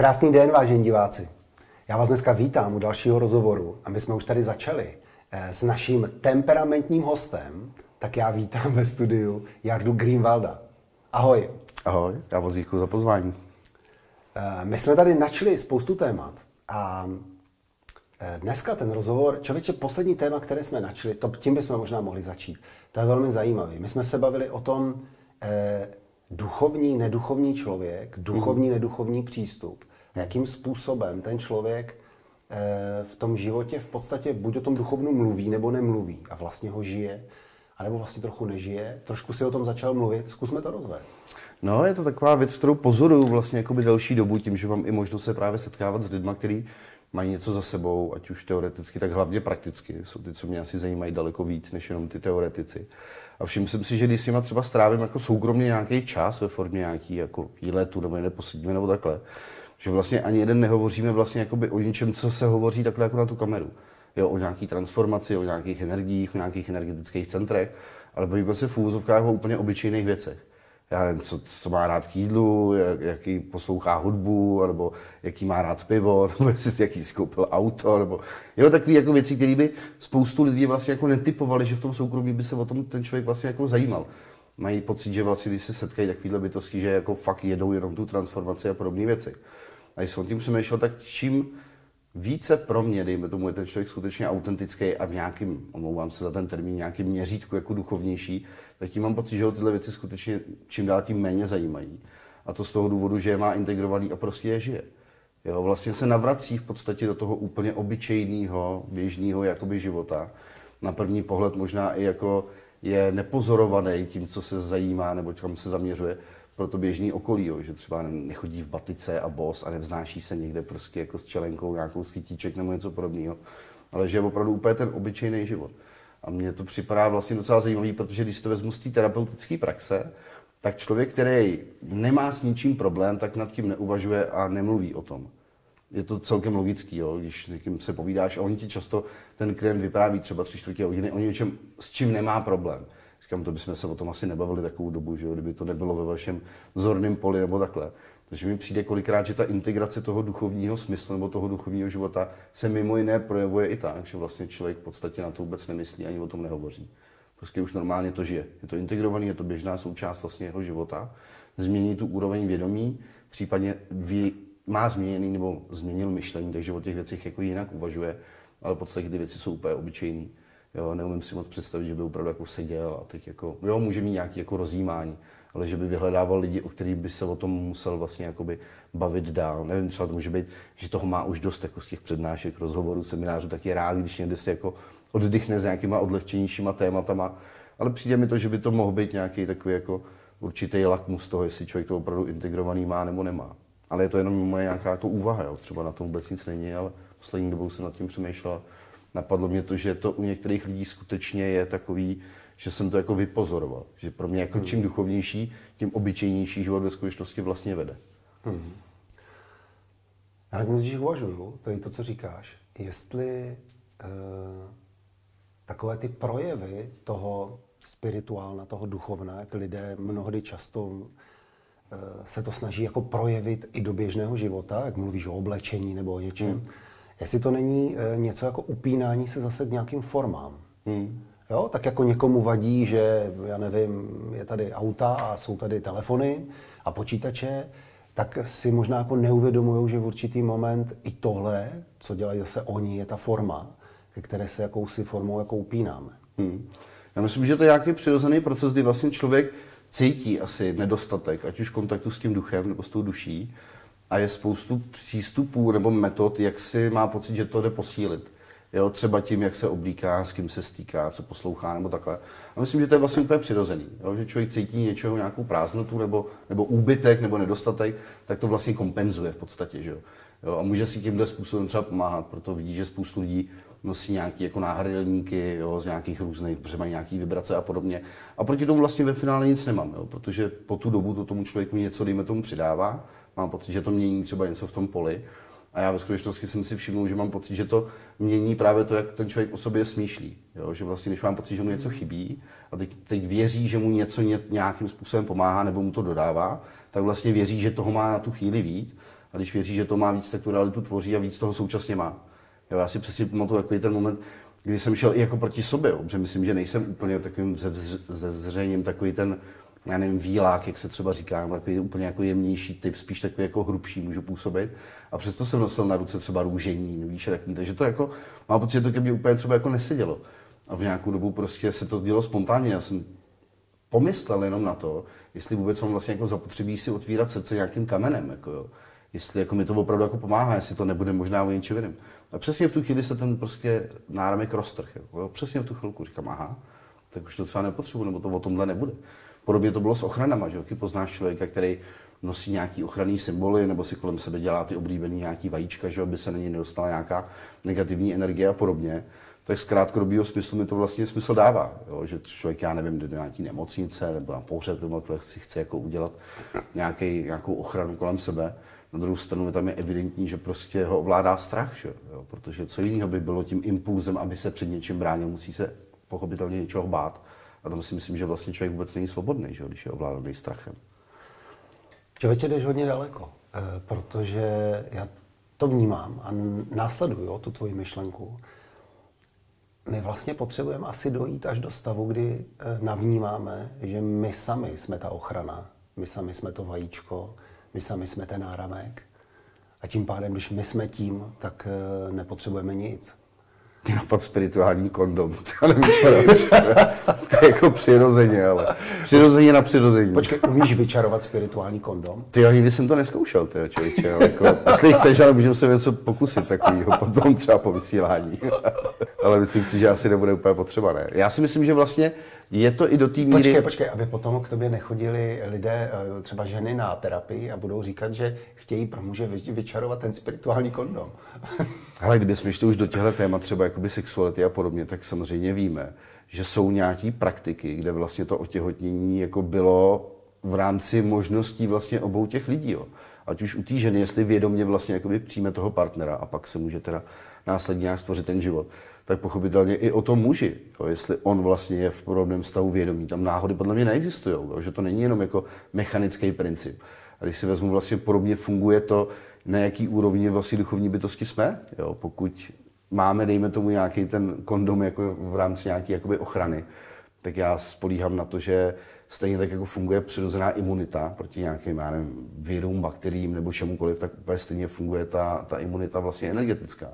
Krásný den, vážení diváci. Já vás dneska vítám u dalšího rozhovoru a my jsme už tady začali eh, s naším temperamentním hostem, tak já vítám ve studiu Jardu Greenwalda. Ahoj. Ahoj, já moc děkuji za pozvání. Eh, my jsme tady načli spoustu témat a eh, dneska ten rozhovor, člověče, poslední téma, které jsme načli, to tím bychom možná mohli začít. To je velmi zajímavé. My jsme se bavili o tom, duchovní, neduchovní člověk, duchovní, neduchovní přístup. Jakým způsobem ten člověk eh, v tom životě v podstatě buď o tom duchovnu mluví, nebo nemluví a vlastně ho žije, anebo vlastně trochu nežije. Trošku si o tom začal mluvit, zkusme to rozvést. No, je to taková věc, kterou pozoruju vlastně jakoby delší dobu, tím, že mám i možnost se právě setkávat s lidmi, kteří mají něco za sebou, ať už teoreticky, tak hlavně prakticky. Jsou ty, co mě asi zajímají daleko víc, než jenom ty teoretici. A všiml jsem si, že když s nima třeba strávím jako soukromně nějaký čas ve formě nějaký jako výletu nebo jiné posedíme nebo takhle, že vlastně ani jeden nehovoříme vlastně jakoby o něčem, co se hovoří takhle jako na tu kameru. Jo, o nějaký transformaci, o nějakých energiích, o nějakých energetických centrech, ale bavíme se v úvozovkách o úplně obyčejných věcech já nevím, co, co má rád k jídlu, jak, jaký poslouchá hudbu, nebo jaký má rád pivo, nebo jestli jaký si koupil auto, nebo jo, takové jako věci, které by spoustu lidí vlastně jako netypovali, že v tom soukromí by se o tom ten člověk vlastně jako zajímal. Mají pocit, že vlastně, když se setkají takovéhle bytosti, že jako fakt jedou jenom tu transformaci a podobné věci. A když jsem tím přemýšlel, tak čím více pro mě, dejme tomu, je ten člověk skutečně autentický a v nějakým, omlouvám se za ten termín, nějakým měřítku jako duchovnější, tak tím mám pocit, že ho tyhle věci skutečně čím dál tím méně zajímají. A to z toho důvodu, že je má integrovaný a prostě je žije. Jo, vlastně se navrací v podstatě do toho úplně obyčejného, běžného jakoby života. Na první pohled možná i jako je nepozorovaný tím, co se zajímá nebo kam se zaměřuje pro to běžný okolí, jo, že třeba nechodí v batice a bos a nevznáší se někde prostě jako s čelenkou nějakou skytíček nebo něco podobného, ale že je opravdu úplně ten obyčejný život. A mně to připadá vlastně docela zajímavý, protože když to vezmu z té terapeutické praxe, tak člověk, který nemá s ničím problém, tak nad tím neuvažuje a nemluví o tom. Je to celkem logický, jo? když s někým se povídáš a oni ti často, ten klient vypráví třeba tři čtvrtě hodiny o něčem, s čím nemá problém. Říkám, to bychom se o tom asi nebavili takovou dobu, že jo? kdyby to nebylo ve vašem zorném poli nebo takhle. Takže mi přijde kolikrát, že ta integrace toho duchovního smyslu nebo toho duchovního života se mimo jiné projevuje i tak, že vlastně člověk v podstatě na to vůbec nemyslí ani o tom nehovoří. Prostě už normálně to žije. Je to integrovaný, je to běžná součást vlastně jeho života. Změní tu úroveň vědomí, případně ví, má změněný nebo změnil myšlení, takže o těch věcech jako jinak uvažuje, ale v podstatě ty věci jsou úplně obyčejné. Jo, neumím si moc představit, že by opravdu jako seděl a teď jako, jo, může mít nějaký jako rozjímání, ale že by vyhledával lidi, o kterých by se o tom musel vlastně jakoby bavit dál. Nevím, třeba to může být, že toho má už dost jako z těch přednášek, rozhovorů, seminářů, tak je rád, když někde se jako oddychne s nějakýma odlehčenějšíma tématama, ale přijde mi to, že by to mohl být nějaký takový jako určitý lakmus toho, jestli člověk to opravdu integrovaný má nebo nemá. Ale je to jenom moje nějaká jako úvaha, jo. třeba na tom vůbec nic není, ale poslední dobou jsem nad tím přemýšlel. Napadlo mě to, že to u některých lidí skutečně je takový, že jsem to jako vypozoroval. Že pro mě jako hmm. čím duchovnější, tím obyčejnější život ve skutečnosti vlastně vede. Hmm. Já když uvažuju, to je to, co říkáš, jestli uh, takové ty projevy toho spirituálna, toho duchovna, jak lidé mnohdy často uh, se to snaží jako projevit i do běžného života, jak mluvíš o oblečení nebo o něčem, hmm. Jestli to není uh, něco jako upínání se zase k nějakým formám. Hmm. Jo, tak jako někomu vadí, že, já nevím, je tady auta a jsou tady telefony a počítače, tak si možná jako neuvědomují, že v určitý moment i tohle, co dělají zase oni, je ta forma, ke které se jakousi formou jako upínáme. Hmm. Já myslím, že to je nějaký přirozený proces, kdy vlastně člověk cítí asi nedostatek, ať už kontaktu s tím duchem nebo s tou duší, a je spoustu přístupů nebo metod, jak si má pocit, že to jde posílit. Jo, třeba tím, jak se oblíká, s kým se stýká, co poslouchá nebo takhle. A myslím, že to je vlastně úplně přirozený. Jo, že člověk cítí něčeho, nějakou prázdnotu nebo, nebo úbytek nebo nedostatek, tak to vlastně kompenzuje v podstatě. Že jo. Jo, a může si tímhle způsobem třeba pomáhat, proto vidí, že spoustu lidí nosí nějaké jako náhrdelníky jo, z nějakých různých, protože mají nějaké vibrace a podobně. A proti tomu vlastně ve finále nic nemám, jo, protože po tu dobu to tomu člověku něco, dejme tomu, přidává. Mám pocit, že to mění třeba něco v tom poli. A já ve skutečnosti jsem si všiml, že mám pocit, že to mění právě to, jak ten člověk o sobě smýšlí. Jo? Že vlastně, když mám pocit, že mu něco chybí a teď, teď věří, že mu něco nějakým způsobem pomáhá nebo mu to dodává, tak vlastně věří, že toho má na tu chvíli víc. A když věří, že to má víc, tak tu realitu tvoří a víc toho současně má. Jo, já si přesně pamatuju takový ten moment, kdy jsem šel i jako proti sobě, protože myslím, že nejsem úplně takovým ze vzřením takový ten, já nevím, výlák, jak se třeba říká, takový úplně jako jemnější typ, spíš takový jako hrubší můžu působit. A přesto jsem nosil na ruce třeba růžení, víš, takový, takže to jako, mám pocit, že to ke mně úplně třeba jako nesedělo. A v nějakou dobu prostě se to dělo spontánně. Já jsem pomyslel jenom na to, jestli vůbec mám vlastně jako zapotřebí si otvírat srdce nějakým kamenem. Jako jo. Jestli jako mi to opravdu jako pomáhá, jestli to nebude možná o něčem jiném. A přesně v tu chvíli se ten prostě náramek roztrh. Jako. Přesně v tu chvilku říkám, aha, tak už to třeba nepotřebuji, nebo to o tomhle nebude. Podobně to bylo s ochranama, že Ty poznáš člověka, který nosí nějaký ochranný symboly, nebo si kolem sebe dělá ty oblíbený nějaký vajíčka, že aby se na něj nedostala nějaká negativní energie a podobně tak z krátkodobého smyslu mi to vlastně smysl dává. Jo? Že člověk, já nevím, jde do nějaké nemocnice nebo na pohřeb, nebo si chce jako udělat nějaký, nějakou ochranu kolem sebe. Na druhou stranu tam je evidentní, že prostě ho ovládá strach, že? Jo? protože co jiného by bylo tím impulzem, aby se před něčím bránil, musí se pochopitelně něčeho bát. A tam si myslím, že vlastně člověk vůbec není svobodný, že? když je ovládaný strachem. Člověče, jdeš hodně daleko, eh, protože já to vnímám a následuju tu tvoji myšlenku my vlastně potřebujeme asi dojít až do stavu, kdy eh, navnímáme, že my sami jsme ta ochrana, my sami jsme to vajíčko, my sami jsme ten náramek. A tím pádem, když my jsme tím, tak eh, nepotřebujeme nic. Ty napad spirituální kondom. To nevím, je jako přirozeně, ale přirozeně na přirození. Počkej, umíš vyčarovat spirituální kondom? Ty jo, nikdy jsem to neskoušel, ty člověče. Jako, jestli chceš, ale můžeme se něco pokusit takového, potom třeba po vysílání. Ale myslím si, že asi nebude úplně potřeba, ne? Já si myslím, že vlastně je to i do té míry... Počkej, počkej, aby potom k tobě nechodili lidé, eh, třeba ženy na terapii a budou říkat, že chtějí pro muže vyčarovat ten spirituální kondom. Ale kdybychom šli už do těchto témat, třeba jakoby sexuality a podobně, tak samozřejmě víme, že jsou nějaké praktiky, kde vlastně to otěhotnění jako bylo v rámci možností vlastně obou těch lidí. Jo. Ať už u té ženy, jestli vědomě vlastně jakoby přijme toho partnera a pak se může teda následně nějak stvořit ten život, tak pochopitelně i o tom muži, jo, jestli on vlastně je v podobném stavu vědomí. Tam náhody podle mě neexistují, jo, že to není jenom jako mechanický princip. A když si vezmu, vlastně podobně funguje to, na jaký úrovni vlastně duchovní bytosti jsme, jo, pokud máme, dejme tomu, nějaký ten kondom jako v rámci nějaké jakoby ochrany, tak já spolíhám na to, že stejně tak jako funguje přirozená imunita proti nějakým, já nevím, virům, bakteriím nebo čemukoliv, tak úplně stejně funguje ta, ta imunita vlastně energetická.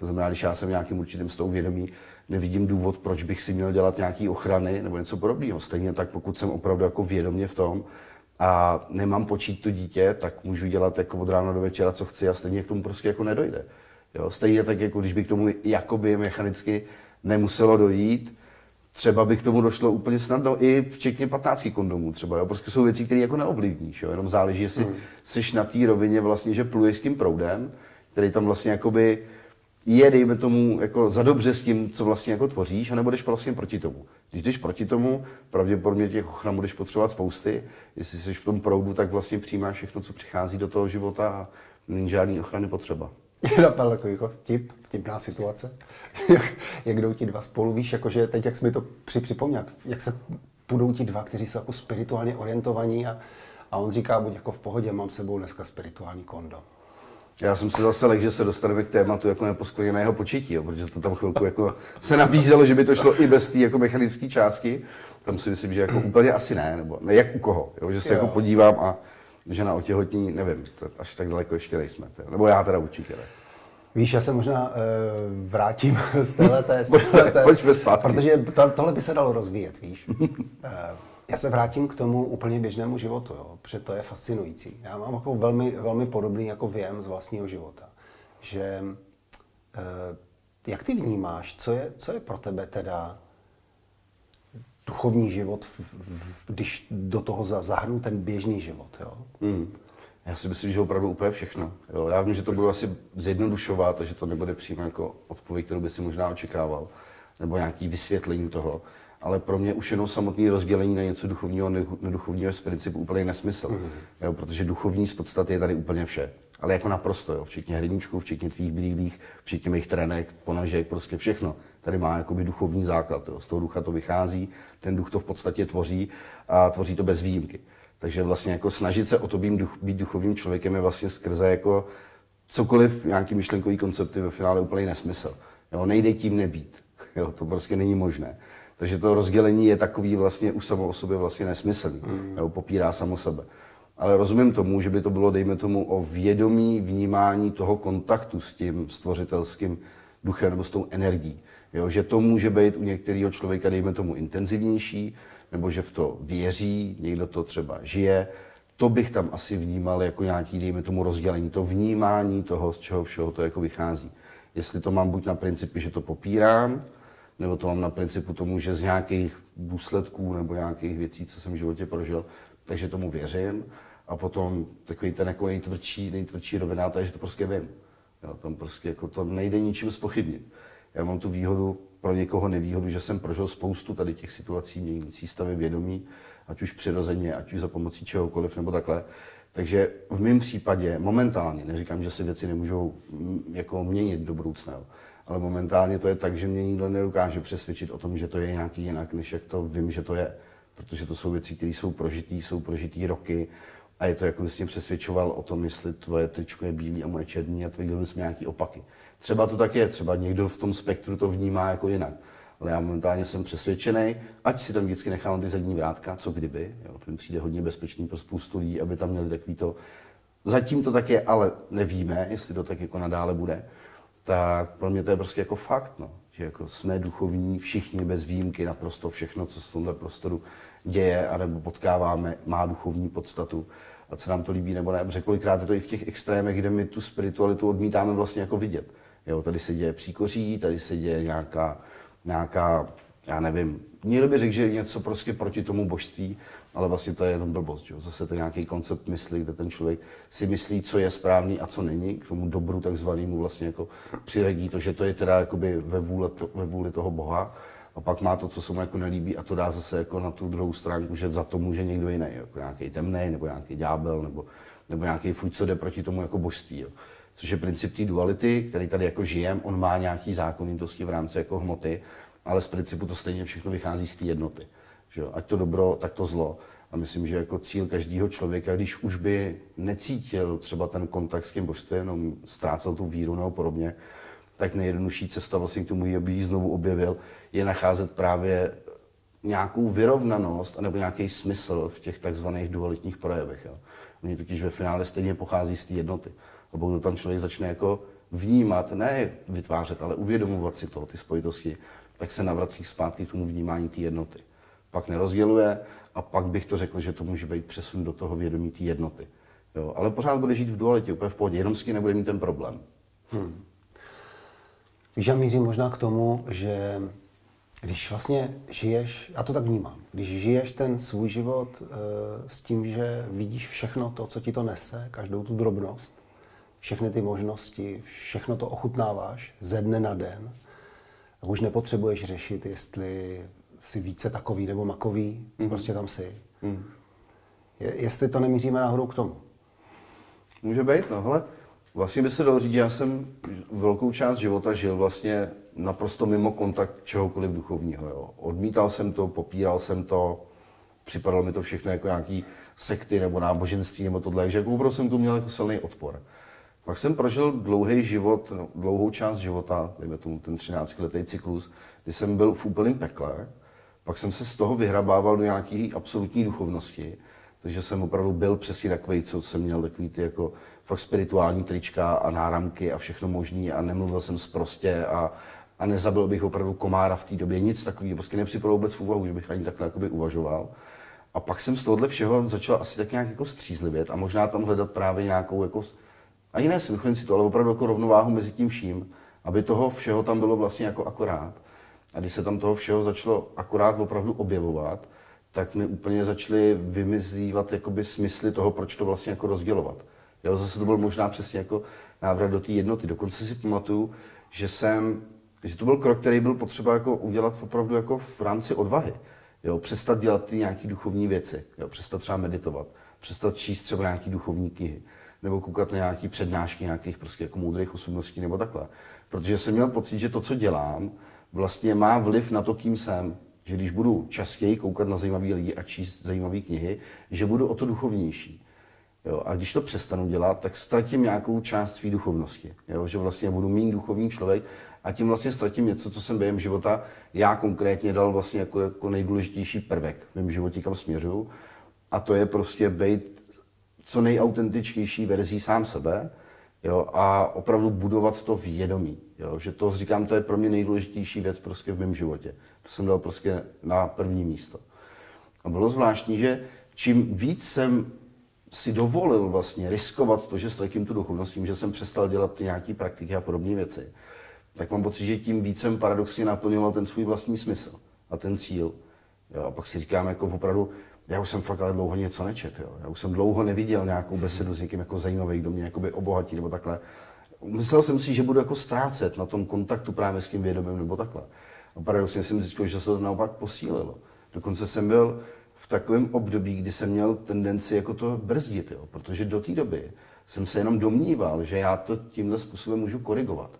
To znamená, když já jsem v nějakým určitým stavu vědomí, nevidím důvod, proč bych si měl dělat nějaký ochrany nebo něco podobného. Stejně tak, pokud jsem opravdu jako vědomě v tom a nemám počít to dítě, tak můžu dělat jako od rána do večera, co chci a stejně k tomu prostě jako nedojde. Jo? Stejně tak, jako když by k tomu jakoby mechanicky nemuselo dojít, třeba by k tomu došlo úplně snadno, i včetně 15 kondomů třeba. Jo? Prostě jsou věci, které jako neovlivníš. Jo? Jenom záleží, jestli hmm. jsi na té rovině vlastně, že pluješ s tím proudem, který tam vlastně jakoby je, dejme tomu, jako za dobře s tím, co vlastně jako tvoříš, anebo jdeš vlastně proti tomu. Když jdeš proti tomu, pravděpodobně těch ochran budeš potřebovat spousty. Jestli jsi v tom proudu, tak vlastně přijímáš všechno, co přichází do toho života a není žádný ochrany potřeba. Mě napadl takový jako vtip, vtipná situace. jak, jak jdou ti dva spolu, víš, jakože teď, jak jsi mi to při připomněl, jak se půjdou ti dva, kteří jsou jako spirituálně orientovaní a, a on říká, buď jako v pohodě, mám s sebou dneska spirituální kondom. Já jsem si zase lek, že se dostaneme k tématu jako neposkvrněného početí, jo, protože to tam chvilku jako se nabízelo, že by to šlo i bez té jako mechanické částky. Tam si myslím, že jako úplně asi ne, nebo ne, jak u koho, jo, že se jo. jako podívám a žena otěhotní, nevím, až tak daleko ještě nejsme, teda. nebo já teda určitě ne. Víš, já se možná uh, vrátím z téhleté, z téhleté Pojďme zpátky. protože to, tohle by se dalo rozvíjet, víš. Uh, já se vrátím k tomu úplně běžnému životu, jo, protože to je fascinující. Já mám jako velmi, velmi podobný jako věm z vlastního života, že uh, jak ty vnímáš, co je, co je pro tebe teda duchovní život, v, v, když do toho zahrnu ten běžný život, jo? Mm. Já si myslím, že opravdu úplně všechno. Jo, já vím, že to budu asi zjednodušovat, že to nebude přímo jako odpověď, kterou by si možná očekával, nebo nějaký vysvětlení toho. Ale pro mě už jenom samotné rozdělení na něco duchovního a neduchovního z principu úplně nesmysl. Mm-hmm. Jo, protože duchovní z podstaty je tady úplně vše. Ale jako naprosto, jo, včetně hrníčků, včetně tvých bílých, včetně mých trenek, ponožek, prostě všechno. Tady má jakoby duchovní základ. Jo. Z toho ducha to vychází, ten duch to v podstatě tvoří a tvoří to bez výjimky. Takže vlastně jako snažit se o to být, duch, být duchovním člověkem je vlastně skrze jako cokoliv, nějaký myšlenkový koncepty ve finále úplně nesmysl. Jo, nejde tím nebýt. Jo, to prostě není možné. Takže to rozdělení je takový vlastně už samo o sobě vlastně nesmyslný. Mm. Jo, popírá samo sebe. Ale rozumím tomu, že by to bylo, dejme tomu, o vědomí vnímání toho kontaktu s tím stvořitelským duchem nebo s tou energií. Jo, že to může být u některého člověka, dejme tomu, intenzivnější, nebo že v to věří, někdo to třeba žije. To bych tam asi vnímal jako nějaký, dejme tomu, rozdělení, to vnímání toho, z čeho všeho to jako vychází. Jestli to mám buď na principy, že to popírám, nebo to mám na principu tomu, že z nějakých důsledků nebo nějakých věcí, co jsem v životě prožil, takže tomu věřím. A potom takový ten jako nejtvrdší, nejtvrdší rovina, to je, že to prostě vím. Jo, tam prostě jako to nejde ničím spochybnit. Já mám tu výhodu, pro někoho nevýhodu, že jsem prožil spoustu tady těch situací měnící stavy vědomí, ať už přirozeně, ať už za pomocí čehokoliv nebo takhle. Takže v mém případě momentálně, neříkám, že se věci nemůžou mm, jako měnit do budoucna, ale momentálně to je tak, že mě nikdo nedokáže přesvědčit o tom, že to je nějaký jinak, než jak to vím, že to je. Protože to jsou věci, které jsou prožitý, jsou prožitý roky a je to, jako bys mě přesvědčoval o tom, jestli tvoje tričko je bílý a moje černý a tvrdil bys nějaký opaky. Třeba to tak je, třeba někdo v tom spektru to vnímá jako jinak. Ale já momentálně jsem přesvědčený, ať si tam vždycky nechám ty zadní vrátka, co kdyby, jo, to mi přijde hodně bezpečný pro spoustu lidí, aby tam měli takový to, zatím to tak je, ale nevíme, jestli to tak jako nadále bude, tak pro mě to je prostě jako fakt, no. že jako jsme duchovní, všichni bez výjimky, naprosto všechno, co se v tomhle prostoru děje, anebo potkáváme, má duchovní podstatu a co nám to líbí nebo ne. Protože kolikrát je to i v těch extrémech, kde my tu spiritualitu odmítáme vlastně jako vidět. Jo, tady se děje příkoří, tady se děje nějaká, nějaká já nevím, někdo by řekl, že je něco prostě proti tomu božství, ale vlastně to je jenom blbost. Že? Zase to je nějaký koncept mysli, kde ten člověk si myslí, co je správný a co není, k tomu dobru takzvanému vlastně jako přiradí to, že to je teda jakoby ve, vůle to, ve vůli toho Boha a pak má to, co se mu jako nelíbí a to dá zase jako na tu druhou stránku, že za to může někdo jiný, jako nějaký temný, nebo nějaký ďábel, nebo, nebo nějaký fuj, co jde proti tomu jako božství. Jo. Což je princip té duality, který tady jako žijem, on má nějaký zákonitosti v rámci jako hmoty, ale z principu to stejně všechno vychází z té jednoty. Že jo? Ať to dobro, tak to zlo. A myslím, že jako cíl každého člověka, když už by necítil třeba ten kontakt s tím božstvím, jenom ztrácel tu víru nebo podobně, tak nejjednodušší cesta vlastně k tomu, aby ji znovu objevil, je nacházet právě nějakou vyrovnanost nebo nějaký smysl v těch takzvaných dualitních projevech. Jo. Oni totiž ve finále stejně pochází z té jednoty. A pokud tam člověk začne jako vnímat, ne vytvářet, ale uvědomovat si to, ty spojitosti, tak se navrací zpátky k tomu vnímání té jednoty. Pak nerozděluje a pak bych to řekl, že to může být přesun do toho vědomí té jednoty. Jo, ale pořád bude žít v dualitě, úplně v pohodě, jenom s nebude mít ten problém. Hmm. Víš, já mířím možná k tomu, že když vlastně žiješ, já to tak vnímám, když žiješ ten svůj život e, s tím, že vidíš všechno to, co ti to nese, každou tu drobnost, všechny ty možnosti, všechno to ochutnáváš ze dne na den, tak už nepotřebuješ řešit, jestli jsi více takový nebo makový, mm-hmm. prostě tam jsi. Mm. Je, jestli to nemíříme náhodou k tomu. Může být, no hele, Vlastně by se dalo říct, že já jsem velkou část života žil vlastně naprosto mimo kontakt čehokoliv duchovního. Jo. Odmítal jsem to, popíral jsem to, připadalo mi to všechno jako nějaký sekty nebo náboženství nebo tohle, že jako opravdu jsem tu měl jako silný odpor. Pak jsem prožil dlouhý život, no, dlouhou část života, dejme tomu ten 13-letý cyklus, kdy jsem byl v úplném pekle, pak jsem se z toho vyhrabával do nějaké absolutní duchovnosti, takže jsem opravdu byl přesně takový, co jsem měl takový ty jako fakt spirituální trička a náramky a všechno možný a nemluvil jsem prostě a, a nezabil bych opravdu komára v té době, nic takového, prostě nepřipadlo vůbec v úvahu, že bych ani takhle jakoby uvažoval. A pak jsem z tohohle všeho začal asi tak nějak jako střízlivět a možná tam hledat právě nějakou jako, ani ne si to, ale opravdu jako rovnováhu mezi tím vším, aby toho všeho tam bylo vlastně jako akorát. A když se tam toho všeho začalo akorát opravdu objevovat, tak mi úplně začaly vymizívat jakoby smysly toho, proč to vlastně jako rozdělovat. Jo, zase to byl možná přesně jako návrat do té jednoty. Dokonce si pamatuju, že jsem, že to byl krok, který byl potřeba jako udělat opravdu jako v rámci odvahy. Jo, přestat dělat ty nějaké duchovní věci, jo, přestat třeba meditovat, přestat číst třeba nějaké duchovní knihy, nebo koukat na nějaké přednášky nějakých prostě jako moudrých osobností nebo takhle. Protože jsem měl pocit, že to, co dělám, vlastně má vliv na to, kým jsem že když budu častěji koukat na zajímavé lidi a číst zajímavé knihy, že budu o to duchovnější. Jo, a když to přestanu dělat, tak ztratím nějakou část své duchovnosti. Jo, že vlastně budu méně duchovní člověk a tím vlastně ztratím něco, co jsem během života já konkrétně dal vlastně jako, jako nejdůležitější prvek v mém životě, kam směřuju. A to je prostě být co nejautentičtější verzí sám sebe jo, a opravdu budovat to vědomí. Jo, že to říkám, to je pro mě nejdůležitější věc prostě v mém životě. To jsem dal prostě na první místo. A bylo zvláštní, že čím víc jsem si dovolil vlastně riskovat to, že ztratím tu duchovnost tím, že jsem přestal dělat ty nějaké praktiky a podobné věci, tak mám pocit, že tím víc jsem paradoxně naplňoval ten svůj vlastní smysl a ten cíl. Jo, a pak si říkám, jako opravdu, já už jsem fakt ale dlouho něco nečet. Jo. Já už jsem dlouho neviděl nějakou besedu s někým jako zajímavý, kdo mě jakoby obohatí nebo takhle. Myslel jsem si, že budu jako ztrácet na tom kontaktu právě s tím vědomím nebo takhle. A paradoxně jsem zjistil, že se to naopak posílilo. Dokonce jsem byl v takovém období, kdy jsem měl tendenci jako to brzdit, jo. protože do té doby jsem se jenom domníval, že já to tímhle způsobem můžu korigovat.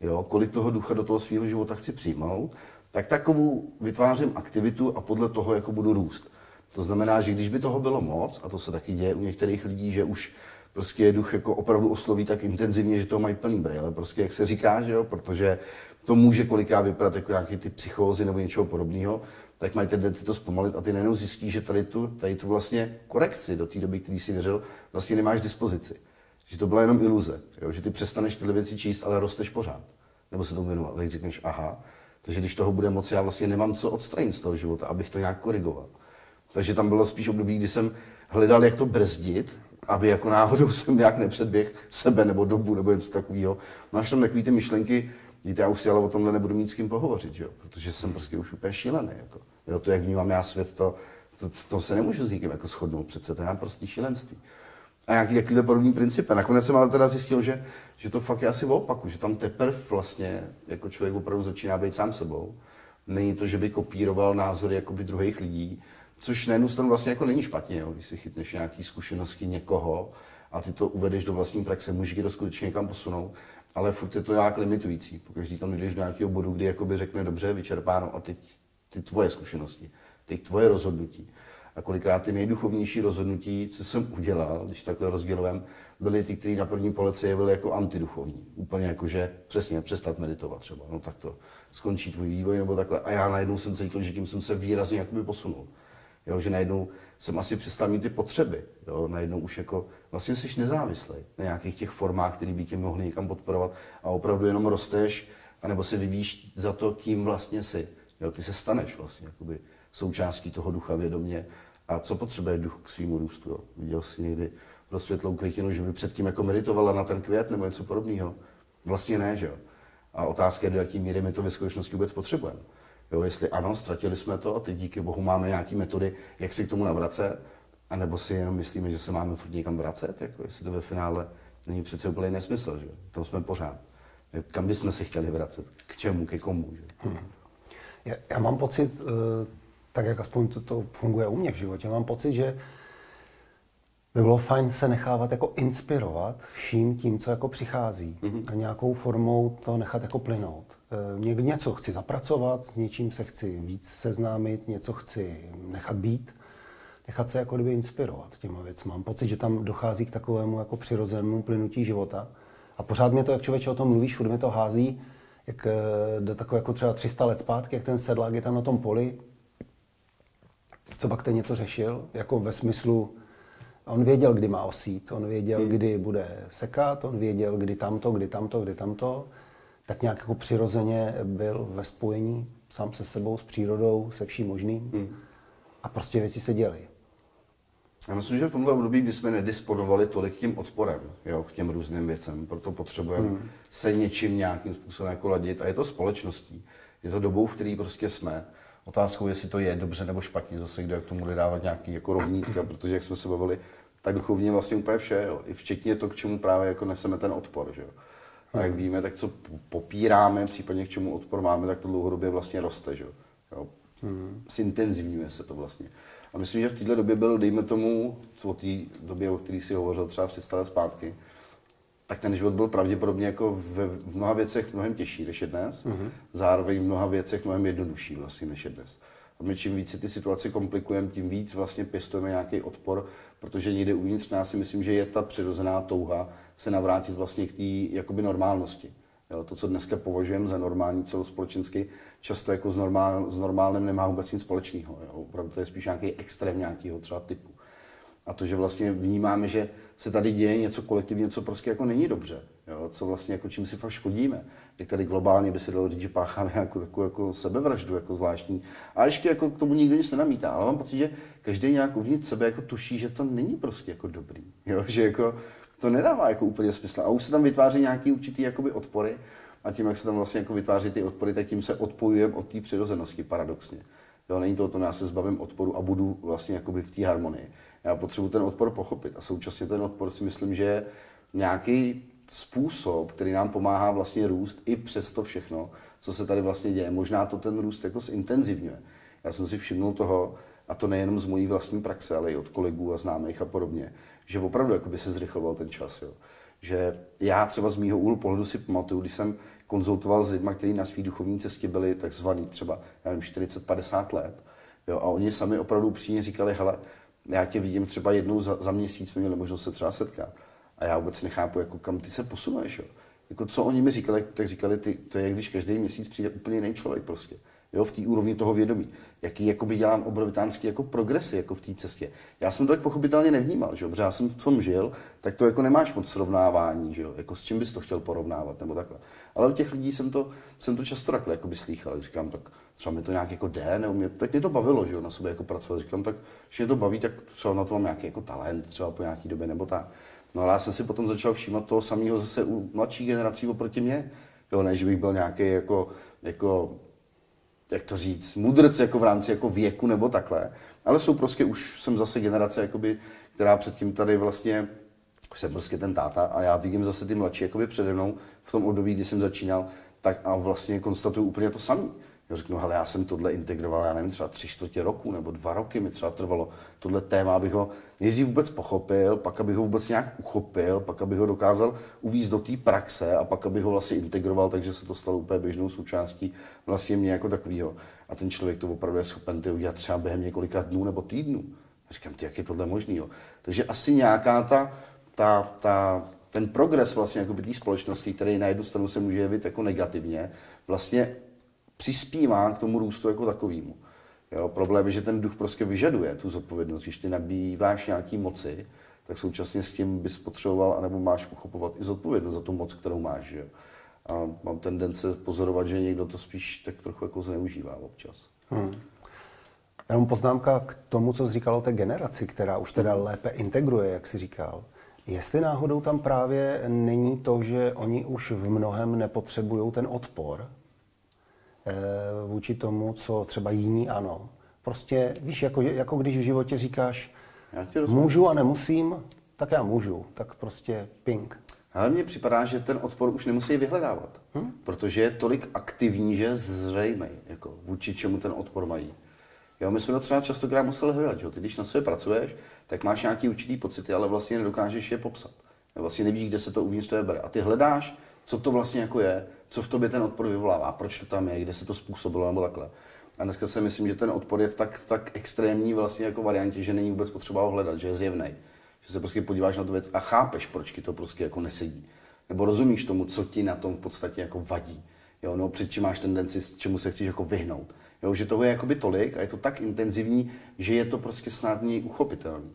Jo, kolik toho ducha do toho svého života chci přijmout, tak takovou vytvářím aktivitu a podle toho jako budu růst. To znamená, že když by toho bylo moc, a to se taky děje u některých lidí, že už prostě duch jako opravdu osloví tak intenzivně, že to mají plný brýle, prostě jak se říká, že jo, protože to může kolikrát vypadat jako nějaký ty psychózy nebo něčeho podobného, tak mají tendenci to zpomalit a ty najednou zjistí, že tady tu, tady tu vlastně korekci do té doby, který si věřil, vlastně nemáš dispozici. Že to byla jenom iluze, jo? že ty přestaneš tyhle věci číst, ale rosteš pořád. Nebo se tomu věnovat. Tak řekneš, aha, takže když toho bude moc, já vlastně nemám co odstranit z toho života, abych to nějak korigoval. Takže tam bylo spíš období, kdy jsem hledal, jak to brzdit, aby jako náhodou jsem nějak nepředběh sebe nebo dobu nebo něco takového. Máš tam takové ty myšlenky, Víte, já už si ale o tomhle nebudu mít s kým pohovořit, jo? protože jsem prostě už úplně šílený. Jako. Jo, to, jak vnímám já svět, to, to, to se nemůžu s nikým jako shodnout přece, to je prostě šílenství. A nějaký takovýhle podobný princip. Nakonec jsem ale teda zjistil, že, že to fakt je asi v opaku, že tam teprve vlastně jako člověk opravdu začíná být sám sebou. Není to, že by kopíroval názory jakoby druhých lidí, což na jednu stranu vlastně jako není špatně, jo? když si chytneš nějaký zkušenosti někoho a ty to uvedeš do vlastní praxe, může ti to skutečně někam posunout ale furt je to nějak limitující. Pokud tam jdeš do nějakého bodu, kdy jakoby řekne, dobře, vyčerpáno a teď ty tvoje zkušenosti, ty tvoje rozhodnutí. A kolikrát ty nejduchovnější rozhodnutí, co jsem udělal, když takhle rozdělujem, byly ty, které na první polece jevily jako antiduchovní. Úplně jako, že přesně přestat meditovat třeba. No tak to skončí tvůj vývoj nebo takhle. A já najednou jsem cítil, že tím jsem se výrazně jakoby posunul. Jo, že najednou jsem asi přestal mít ty potřeby. Jo? Najednou už jako vlastně jsi nezávislý na nějakých těch formách, které by tě mohly někam podporovat a opravdu jenom rosteš, anebo se vyvíjíš za to, kým vlastně jsi. Jo? Ty se staneš vlastně jakoby součástí toho ducha vědomě. A co potřebuje duch k svýmu růstu? Jo? Viděl jsi někdy rozsvětlou květinu, že by předtím jako meditovala na ten květ nebo něco podobného? Vlastně ne, že jo? A otázka je, do jaké míry my to ve skutečnosti vůbec potřebujeme. Jo, jestli ano, ztratili jsme to a teď díky bohu máme nějaké metody, jak si k tomu navracet, anebo si jenom myslíme, že se máme furt někam vracet, jako jestli to ve finále není přece úplně nesmysl, že tam jsme pořád. Kam bychom se chtěli vracet? K čemu, ke komu? Že? Hmm. Já, já mám pocit, eh, tak jak aspoň to, to funguje u mě v životě, mám pocit, že by bylo fajn se nechávat jako inspirovat vším tím, co jako přichází mm-hmm. a nějakou formou to nechat jako plynout. E, něco chci zapracovat, s něčím se chci víc seznámit, něco chci nechat být, nechat se jako kdyby inspirovat těma věc. Mám pocit, že tam dochází k takovému jako přirozenému plynutí života. A pořád mě to, jak člověče o tom mluvíš, furt mě to hází, jak e, do takové jako třeba 300 let zpátky, jak ten sedlák je tam na tom poli, co pak ten něco řešil, jako ve smyslu, On věděl, kdy má osít, on věděl, hmm. kdy bude sekat, on věděl, kdy tamto, kdy tamto, kdy tamto. Tak nějak jako přirozeně byl ve spojení sám se sebou, s přírodou, se vším možným. Hmm. A prostě věci se děly. Já myslím, že v tomto období bychom nedisponovali tolik tím odporem jo, k těm různým věcem. Proto potřebujeme hmm. se něčím nějakým způsobem jako ladit. A je to společností. Je to dobou, v které prostě jsme. Otázkou, jestli to je dobře nebo špatně, zase kdo jak tomu bude dávat nějaký jako rovnítka, protože jak jsme se bavili, tak duchovně vlastně úplně vše, jo. I včetně to, k čemu právě jako neseme ten odpor, že jo. A jak víme, tak co popíráme, případně k čemu odpor máme, tak to dlouhodobě vlastně roste, že jo. Hmm. Zintenzivňuje se to vlastně. A myslím, že v této době byl, dejme tomu, co o té době, o které si hovořil třeba 300 let zpátky, tak ten život byl pravděpodobně jako ve, v mnoha věcech mnohem těžší než je dnes, mm-hmm. zároveň v mnoha věcech mnohem jednodušší vlastně než je dnes. A my čím víc si ty situace komplikujeme, tím víc vlastně pěstujeme nějaký odpor, protože někde uvnitř nás si myslím, že je ta přirozená touha se navrátit vlastně k té jakoby normálnosti. Jo, to, co dneska považujeme za normální celospolečensky, často jako s, normál, s normálním nemá vůbec nic společného. Jo. Opravdu to je spíš nějaký extrém nějakého třeba typu. A to, že vlastně vnímáme, že se tady děje něco kolektivně, co prostě jako není dobře, jo? co vlastně jako čím si fakt škodíme. Jak tady globálně by se dalo říct, že pácháme jako takovou jako sebevraždu jako zvláštní. A ještě jako k tomu nikdo nic nenamítá, ale mám pocit, že každý nějak uvnitř sebe jako tuší, že to není prostě jako dobrý. Jo? Že jako to nedává jako úplně smysl. A už se tam vytváří nějaký určitý jakoby odpory a tím, jak se tam vlastně jako vytváří ty odpory, tak tím se odpojujeme od té přirozenosti paradoxně. Jo, není to o tom, já se zbavím odporu a budu vlastně jakoby v té harmonii. Já potřebuji ten odpor pochopit a současně ten odpor si myslím, že nějaký způsob, který nám pomáhá vlastně růst i přes to všechno, co se tady vlastně děje. Možná to ten růst jako zintenzivňuje. Já jsem si všimnul toho, a to nejenom z mojí vlastní praxe, ale i od kolegů a známých a podobně, že opravdu jakoby se zrychloval ten čas. Jo. Že já třeba z mýho úhlu pohledu si pamatuju, když jsem konzultoval s lidmi, kteří na své duchovní cestě byli takzvaný třeba, já nevím, 40-50 let, jo, a oni sami opravdu upřímně říkali, hele, já tě vidím třeba jednou za, za měsíc, jsme měli možnost se třeba setkat. A já vůbec nechápu, jako kam ty se posunuješ. Jo. Jako co oni mi říkali, tak říkali, ty, to je, když každý měsíc přijde úplně jiný člověk prostě jo, v té úrovni toho vědomí. Jaký jakoby dělám obrovitánský jako progresy jako v té cestě. Já jsem to tak pochopitelně nevnímal, že protože já jsem v tom žil, tak to jako nemáš moc srovnávání, že jo? jako s čím bys to chtěl porovnávat nebo takhle. Ale u těch lidí jsem to, jsem to často takhle jako slýchal, říkám, tak třeba mi to nějak jako jde, nebo mě, tak mě to bavilo, že jo, na sobě jako pracovat. Říkám, tak když mě to baví, tak třeba na to mám nějaký jako talent, třeba po nějaký době nebo tak. No ale já jsem si potom začal všímat toho samého zase u mladší generací oproti mě. Jo, ne, že bych byl nějaký jako, jako jak to říct, mudrc jako v rámci jako věku nebo takhle, ale jsou prostě už jsem zase generace, jakoby, která předtím tady vlastně, jsem prostě ten táta a já vidím zase ty mladší jakoby přede mnou v tom období, kdy jsem začínal, tak a vlastně konstatuju úplně to samé. Já řeknu, hele, já jsem tohle integroval, já nevím, třeba tři čtvrtě roku nebo dva roky mi třeba trvalo tohle téma, abych ho nejdřív vůbec pochopil, pak abych ho vůbec nějak uchopil, pak abych ho dokázal uvízt do té praxe a pak abych ho vlastně integroval, takže se to stalo úplně běžnou součástí vlastně mě jako takového. A ten člověk to opravdu je schopen ty udělat třeba během několika dnů nebo týdnů. A říkám, ty, jak je tohle možný, jo? Takže asi nějaká ta, ta, ta, ten progres vlastně jako té společnosti, který na jednu stranu se může jevit jako negativně, vlastně přispívá k tomu růstu jako takovému. Jo, problém je, že ten duch prostě vyžaduje tu zodpovědnost. Když ty nabýváš nějaký moci, tak současně s tím bys potřeboval, anebo máš uchopovat i zodpovědnost za tu moc, kterou máš. Že? A mám tendence pozorovat, že někdo to spíš tak trochu jako zneužívá občas. Hmm. Jenom poznámka k tomu, co jsi říkal o té generaci, která už teda lépe integruje, jak jsi říkal. Jestli náhodou tam právě není to, že oni už v mnohem nepotřebují ten odpor, vůči tomu, co třeba jiní ano. Prostě víš, jako, jako když v životě říkáš, můžu a nemusím, tak já můžu, tak prostě ping. Ale mně připadá, že ten odpor už nemusí vyhledávat, hmm? protože je tolik aktivní, že je zřejmý, jako vůči čemu ten odpor mají. Jo, my jsme to třeba častokrát museli hledat, že? Ty, když na sebe pracuješ, tak máš nějaký určitý pocity, ale vlastně nedokážeš je popsat. Vlastně nevíš, kde se to uvnitř tebe bere. A ty hledáš, co to vlastně jako je, co v tobě ten odpor vyvolává, proč to tam je, kde se to způsobilo nebo takhle. A dneska si myslím, že ten odpor je v tak, tak extrémní vlastně jako variantě, že není vůbec potřeba ho hledat, že je zjevný. Že se prostě podíváš na tu věc a chápeš, proč ti to prostě jako nesedí. Nebo rozumíš tomu, co ti na tom v podstatě jako vadí. Jo, no, před čím máš tendenci, čemu se chceš jako vyhnout. Jo, že toho je jakoby tolik a je to tak intenzivní, že je to prostě snadněji uchopitelný.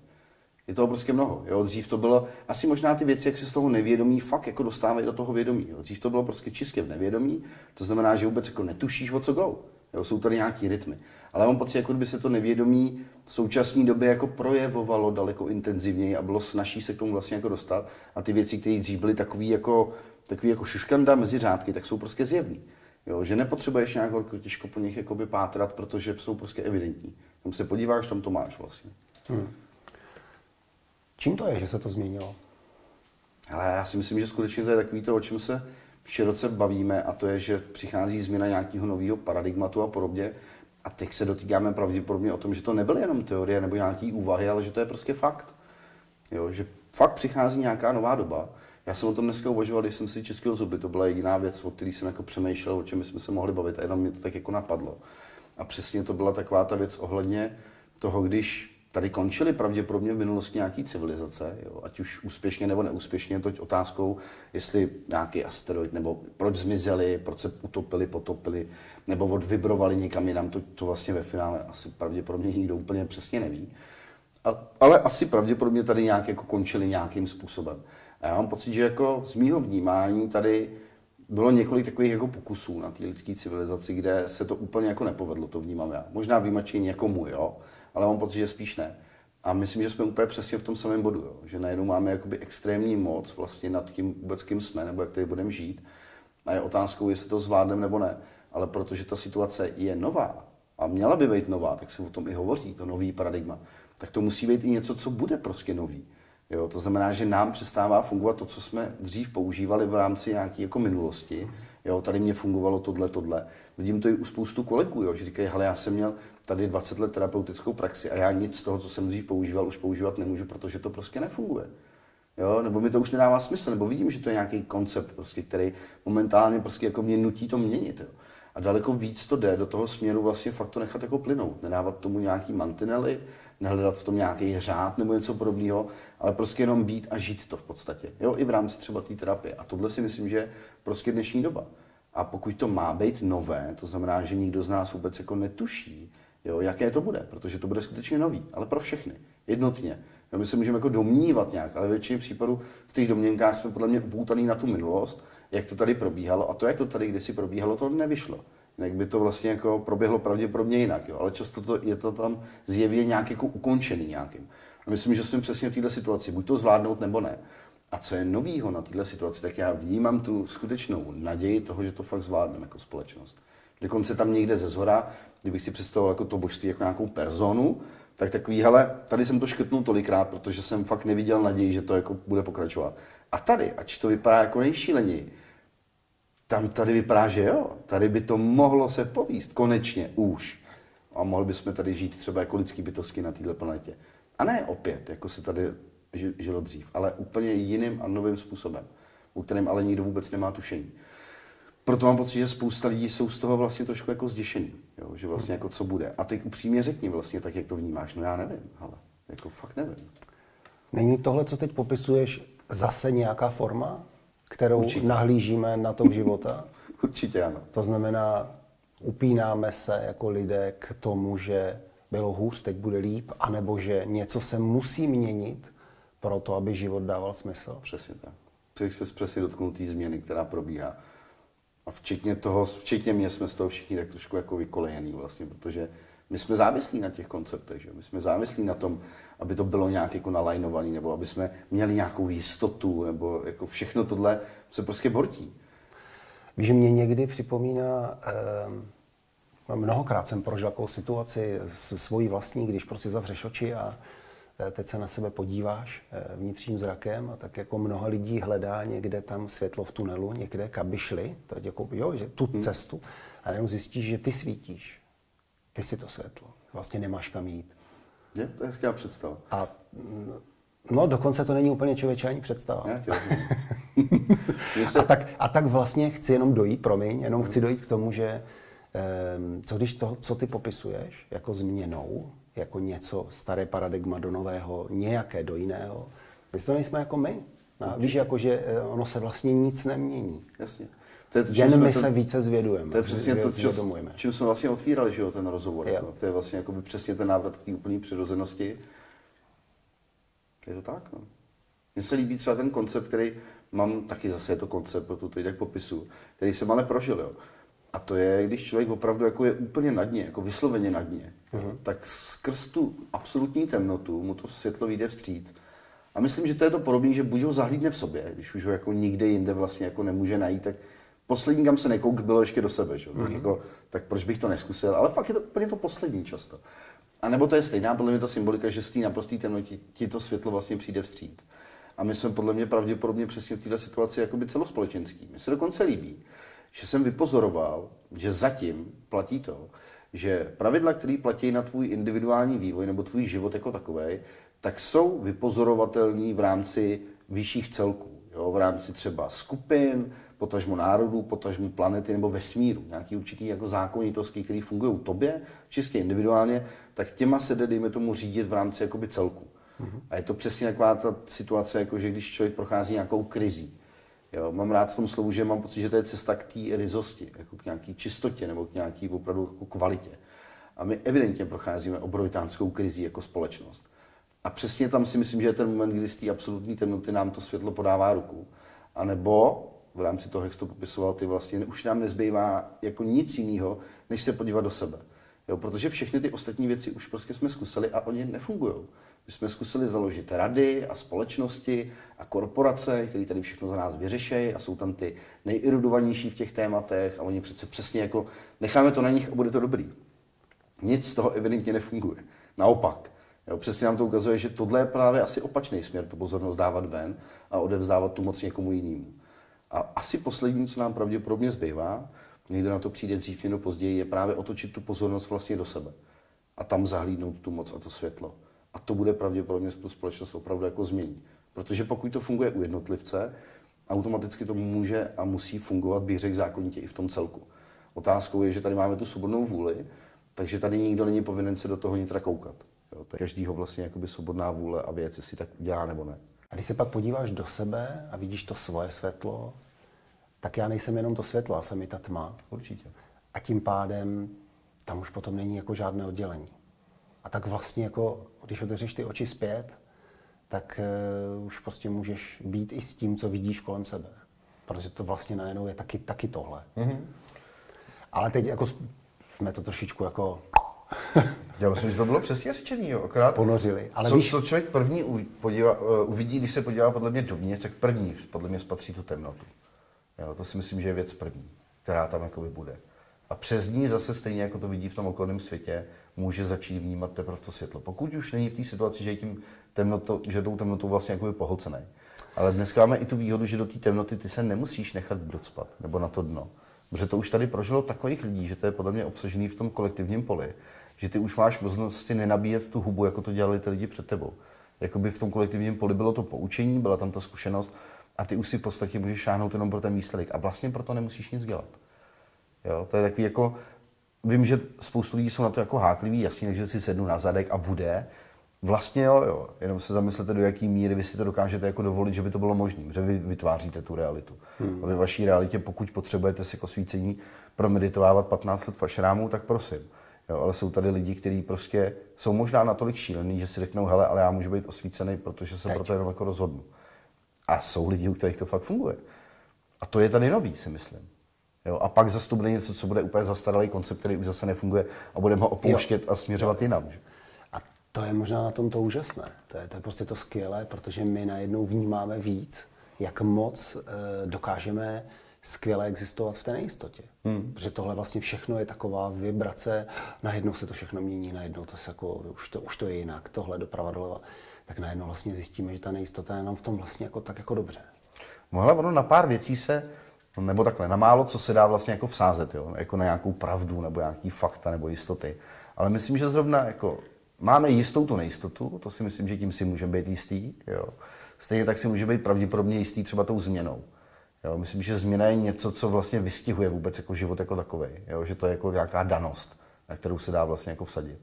Je toho prostě mnoho. Jo? Dřív to bylo, asi možná ty věci, jak se z toho nevědomí fakt jako dostávají do toho vědomí. Jo? Dřív to bylo prostě čistě v nevědomí, to znamená, že vůbec jako netušíš, o co go. Jo? Jsou tady nějaký rytmy. Ale mám pocit, jako by se to nevědomí v současné době jako projevovalo daleko intenzivněji a bylo snažší se k tomu vlastně jako dostat. A ty věci, které dřív byly takový jako, takový jako šuškanda mezi řádky, tak jsou prostě zjevný. Jo, že nepotřebuješ nějak těžko po nich jakoby pátrat, protože jsou prostě evidentní. Tam se podíváš, tam to máš vlastně. Hmm. Čím to je, že se to změnilo? Ale já si myslím, že skutečně to je takový to, o čem se široce bavíme, a to je, že přichází změna nějakého nového paradigmatu a podobně. A teď se dotýkáme pravděpodobně o tom, že to nebyly jenom teorie nebo nějaké úvahy, ale že to je prostě fakt. Jo, že fakt přichází nějaká nová doba. Já jsem o tom dneska uvažoval, když jsem si český zuby, to byla jediná věc, o které jsem jako přemýšlel, o čem jsme se mohli bavit a jenom mě to tak jako napadlo. A přesně to byla taková ta věc ohledně toho, když tady končily pravděpodobně v minulosti nějaký civilizace, jo, ať už úspěšně nebo neúspěšně, toť otázkou, jestli nějaký asteroid, nebo proč zmizeli, proč se utopili, potopili, nebo odvibrovali někam jinam, to, to vlastně ve finále asi pravděpodobně nikdo úplně přesně neví. A, ale asi pravděpodobně tady nějak jako končili nějakým způsobem. A já mám pocit, že jako z mýho vnímání tady bylo několik takových jako pokusů na té lidské civilizaci, kde se to úplně jako nepovedlo, to vnímám já. Možná výjimačně někomu, jo, ale mám pocit, že spíš ne. A myslím, že jsme úplně přesně v tom samém bodu, jo. že najednou máme jakoby extrémní moc vlastně nad tím vůbec, kým jsme, nebo jak tady budeme žít. A je otázkou, jestli to zvládneme nebo ne. Ale protože ta situace je nová a měla by být nová, tak se o tom i hovoří, to nový paradigma, tak to musí být i něco, co bude prostě nový. Jo, to znamená, že nám přestává fungovat to, co jsme dřív používali v rámci nějaké jako minulosti. Jo, tady mě fungovalo tohle, tohle. Vidím to i u spoustu kolegů, jo, že říkají, hele, já jsem měl tady 20 let terapeutickou praxi a já nic z toho, co jsem dřív používal, už používat nemůžu, protože to prostě nefunguje. Jo, nebo mi to už nedává smysl, nebo vidím, že to je nějaký koncept, prostě, který momentálně prostě jako mě nutí to měnit. Jo. A daleko víc to jde do toho směru vlastně fakt to nechat jako plynout, nedávat tomu nějaký mantinely, nehledat v tom nějaký řád nebo něco podobného, ale prostě jenom být a žít to v podstatě. Jo, i v rámci třeba té terapie. A tohle si myslím, že je prostě dnešní doba. A pokud to má být nové, to znamená, že nikdo z nás vůbec jako netuší, jo, jaké to bude, protože to bude skutečně nový, ale pro všechny, jednotně. Jo, my se můžeme jako domnívat nějak, ale většině případů v těch domněnkách jsme podle mě upoutaný na tu minulost, jak to tady probíhalo a to, jak to tady kdysi probíhalo, to nevyšlo. Jinak by to vlastně jako proběhlo pravděpodobně jinak, jo. ale často to, je to tam zjevně nějak jako ukončený nějakým. A myslím, že jsme přesně v této situaci, buď to zvládnout nebo ne. A co je novýho na této situaci, tak já vnímám tu skutečnou naději toho, že to fakt zvládneme jako společnost. Dokonce tam někde ze zhora, kdybych si představoval jako to božství jako nějakou personu, tak takový, hele, tady jsem to škrtnul tolikrát, protože jsem fakt neviděl naději, že to jako bude pokračovat. A tady, ať to vypadá jako nejšíleněji, tam tady vypadá, že jo, tady by to mohlo se povíst, konečně, už. A mohli bychom tady žít třeba jako lidský bytosti na této planetě. A ne opět, jako se tady žilo dřív, ale úplně jiným a novým způsobem, u kterém ale nikdo vůbec nemá tušení. Proto mám pocit, že spousta lidí jsou z toho vlastně trošku jako zděšení, jo? že vlastně jako co bude. A teď upřímně řekni vlastně tak, jak to vnímáš. No já nevím, ale jako fakt nevím. Není tohle, co teď popisuješ, zase nějaká forma, kterou Určitě. nahlížíme na tom života? Určitě ano. To znamená, upínáme se jako lidé k tomu, že bylo hůř, teď bude líp, anebo že něco se musí měnit pro to, aby život dával smysl. Přesně tak. Přesně se přesně dotknul té změny, která probíhá. A včetně toho, včetně mě jsme z toho všichni tak trošku jako vykolejený vlastně, protože my jsme závislí na těch konceptech, že? my jsme závislí na tom, aby to bylo nějak jako nalajnovaný, nebo aby jsme měli nějakou jistotu, nebo jako všechno tohle se prostě bortí. Víš, mě někdy připomíná, eh, mnohokrát jsem prožil takovou situaci s svojí vlastní, když prostě zavřeš oči a teď se na sebe podíváš eh, vnitřním zrakem a tak jako mnoho lidí hledá někde tam světlo v tunelu, někde kaby šli, to jako, jo, že tu hmm. cestu a jenom zjistíš, že ty svítíš. Ty si to světlo. Vlastně nemáš kam jít. Je, to je hezká představa. A no, dokonce to není úplně člověče ani představa. se... a, tak, a tak vlastně chci jenom dojít, promiň, jenom hmm. chci dojít k tomu, že co když to, co ty popisuješ jako změnou, jako něco, staré paradigma do nového, nějaké do jiného, jestli to nejsme jako my. A víš, jako, že eh, ono se vlastně nic nemění. Jasně. To je to, Jen my to, se více zvědujeme. To je přesně to, čím, čím jsme vlastně otvírali že jo, ten rozhovor. Jako. To je vlastně jako přesně ten návrat k té úplné přirozenosti. Je to tak, no. Mně se líbí třeba ten koncept, který mám, taky zase je to koncept, proto to tak popisu, který jsem ale prožil, jo. A to je, když člověk opravdu jako je úplně na dně, jako vysloveně na dně, uh-huh. tak skrz tu absolutní temnotu mu to světlo vyjde vstříc. A myslím, že to je to podobné, že buď ho zahlídne v sobě, když už ho jako nikde jinde vlastně jako nemůže najít, tak poslední, kam se nekouk, bylo ještě do sebe. Že? Mm-hmm. Tak, mhm. jako, tak proč bych to neskusil? Ale fakt je to úplně to poslední často. A nebo to je stejná podle mě ta symbolika, že z té naprostý temnotě ti to světlo vlastně přijde vstříc. A my jsme podle mě pravděpodobně přesně v této situaci jakoby celospolečenský. Mně se dokonce líbí, že jsem vypozoroval, že zatím platí to, že pravidla, které platí na tvůj individuální vývoj nebo tvůj život jako takový, tak jsou vypozorovatelní v rámci vyšších celků. jo, v rámci třeba skupin, potažmo národů, potažmo planety nebo vesmíru, nějaký určitý jako zákonitosti, které fungují tobě, čistě individuálně, tak těma se jde, dejme tomu, řídit v rámci jakoby celku. Mm-hmm. A je to přesně taková ta situace, jako že když člověk prochází nějakou krizí. Jo, mám rád v tom slovu, že mám pocit, že to je cesta k té rizosti, jako k nějaké čistotě nebo k nějaké opravdu jako kvalitě. A my evidentně procházíme obrovitánskou krizí jako společnost. A přesně tam si myslím, že je ten moment, kdy z té absolutní temnoty nám to světlo podává ruku. A nebo v rámci toho, jak jsi to popisoval, ty vlastně už nám nezbývá jako nic jiného, než se podívat do sebe. Jo, protože všechny ty ostatní věci už prostě jsme zkusili a oni nefungují. My jsme zkusili založit rady a společnosti a korporace, které tady všechno za nás vyřešejí a jsou tam ty nejirudovanější v těch tématech a oni přece přesně jako necháme to na nich a bude to dobrý. Nic z toho evidentně nefunguje. Naopak, jo, přesně nám to ukazuje, že tohle je právě asi opačný směr, tu pozornost dávat ven a odevzdávat tu moc někomu jinému. A asi poslední, co nám pravděpodobně zbývá, někdo na to přijde dřív nebo později, je právě otočit tu pozornost vlastně do sebe. A tam zahlídnout tu moc a to světlo. A to bude pravděpodobně tu společnost opravdu jako změnit. Protože pokud to funguje u jednotlivce, automaticky to může a musí fungovat, bych řekl, zákonitě i v tom celku. Otázkou je, že tady máme tu svobodnou vůli, takže tady nikdo není povinen se do toho nitra koukat. Jo, to je každýho vlastně jakoby svobodná vůle a věc, jestli tak udělá nebo ne. A když se pak podíváš do sebe a vidíš to svoje světlo, tak já nejsem jenom to světlo, já jsem i ta tma. Určitě. A tím pádem tam už potom není jako žádné oddělení. A tak vlastně jako, když otevřeš ty oči zpět, tak uh, už prostě můžeš být i s tím, co vidíš kolem sebe. Protože to vlastně najednou je taky, taky tohle. Mm-hmm. Ale teď jako jsme to trošičku jako Já myslím, že to bylo přesně řečený, jo. Akorát ponořili. Ale co, víš... co člověk první podívá, uh, uvidí, když se podívá podle mě dovnitř, tak první podle mě spatří tu temnotu. Jo, to si myslím, že je věc první, která tam jakoby bude. A přes ní zase stejně, jako to vidí v tom okolním světě, může začít vnímat teprve to světlo. Pokud už není v té situaci, že, je tím temnotou, že tou temnotou vlastně jakoby pohlcený. Ale dneska máme i tu výhodu, že do té temnoty ty se nemusíš nechat docpat, nebo na to dno. Protože to už tady prožilo takových lidí, že to je podle mě obsažený v tom kolektivním poli, že ty už máš možnost si nenabíjet tu hubu, jako to dělali ty lidi před tebou. Jakoby v tom kolektivním poli bylo to poučení, byla tam ta zkušenost a ty už si v podstatě můžeš šáhnout jenom pro ten výsledek a vlastně proto nemusíš nic dělat. Jo, to je takový jako, vím, že spoustu lidí jsou na to jako hákliví, jasně, že si sednu na zadek a bude. Vlastně jo, jo, jenom se zamyslete, do jaký míry vy si to dokážete jako dovolit, že by to bylo možné, že vy vytváříte tu realitu. Hmm. A ve vaší realitě, pokud potřebujete si jako svícení promeditovávat 15 let fašrámů, tak prosím. Jo, ale jsou tady lidi, kteří prostě jsou možná natolik šílení, že si řeknou, hele, ale já můžu být osvícený, protože se pro to jenom jako rozhodnu. A jsou lidi, u kterých to fakt funguje. A to je tady nový, si myslím. Jo, a pak zase to bude něco, co bude úplně zastaralý koncept, který už zase nefunguje a budeme ho opouštět jo. a směřovat jinam. Že? A to je možná na tom to úžasné. To je, to je prostě to skvělé, protože my najednou vnímáme víc, jak moc e, dokážeme skvěle existovat v té nejistotě. Hmm. Protože tohle vlastně všechno je taková vibrace, najednou se to všechno mění, najednou to se jako, už to, už to je jinak, tohle doprava doleva. Tak najednou vlastně zjistíme, že ta nejistota je nám v tom vlastně jako, tak jako dobře. Mohla ono na pár věcí se, nebo takhle, na málo co se dá vlastně jako vsázet, jo? jako na nějakou pravdu, nebo nějaký fakta, nebo jistoty. Ale myslím, že zrovna jako máme jistou tu nejistotu, to si myslím, že tím si můžeme být jistý. Jo? Stejně tak si může být pravděpodobně jistý třeba tou změnou. Jo, myslím, že změna je něco, co vlastně vystihuje vůbec jako život jako takový. Že to je jako nějaká danost, na kterou se dá vlastně jako vsadit.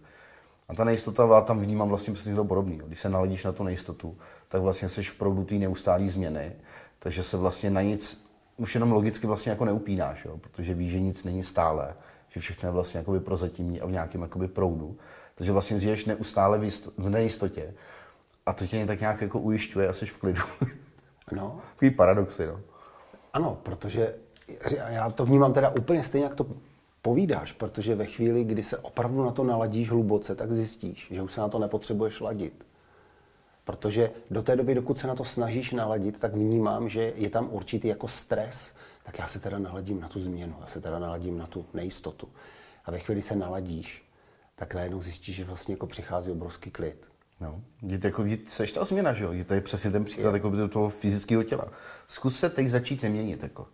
A ta nejistota, já tam vnímám vlastně přesně to podobné. Když se naladíš na tu nejistotu, tak vlastně jsi v proudu té neustálé změny, takže se vlastně na nic už jenom logicky vlastně jako neupínáš, jo? protože víš, že nic není stále, že všechno je vlastně jakoby prozatímní a v nějakém jakoby proudu. Takže vlastně žiješ neustále v, jisto- v nejistotě a to tě tak nějak jako ujišťuje a jsi v klidu. No. Takový paradoxy, no. Ano, protože já to vnímám teda úplně stejně, jak to povídáš, protože ve chvíli, kdy se opravdu na to naladíš hluboce, tak zjistíš, že už se na to nepotřebuješ ladit. Protože do té doby, dokud se na to snažíš naladit, tak vnímám, že je tam určitý jako stres, tak já se teda naladím na tu změnu, já se teda naladím na tu nejistotu. A ve chvíli se naladíš, tak najednou zjistíš, že vlastně jako přichází obrovský klid. No, je to jako, seš ta změna, že jo? Je to je přesně ten příklad jako do toho fyzického těla. Zkus se teď začít neměnit, jako.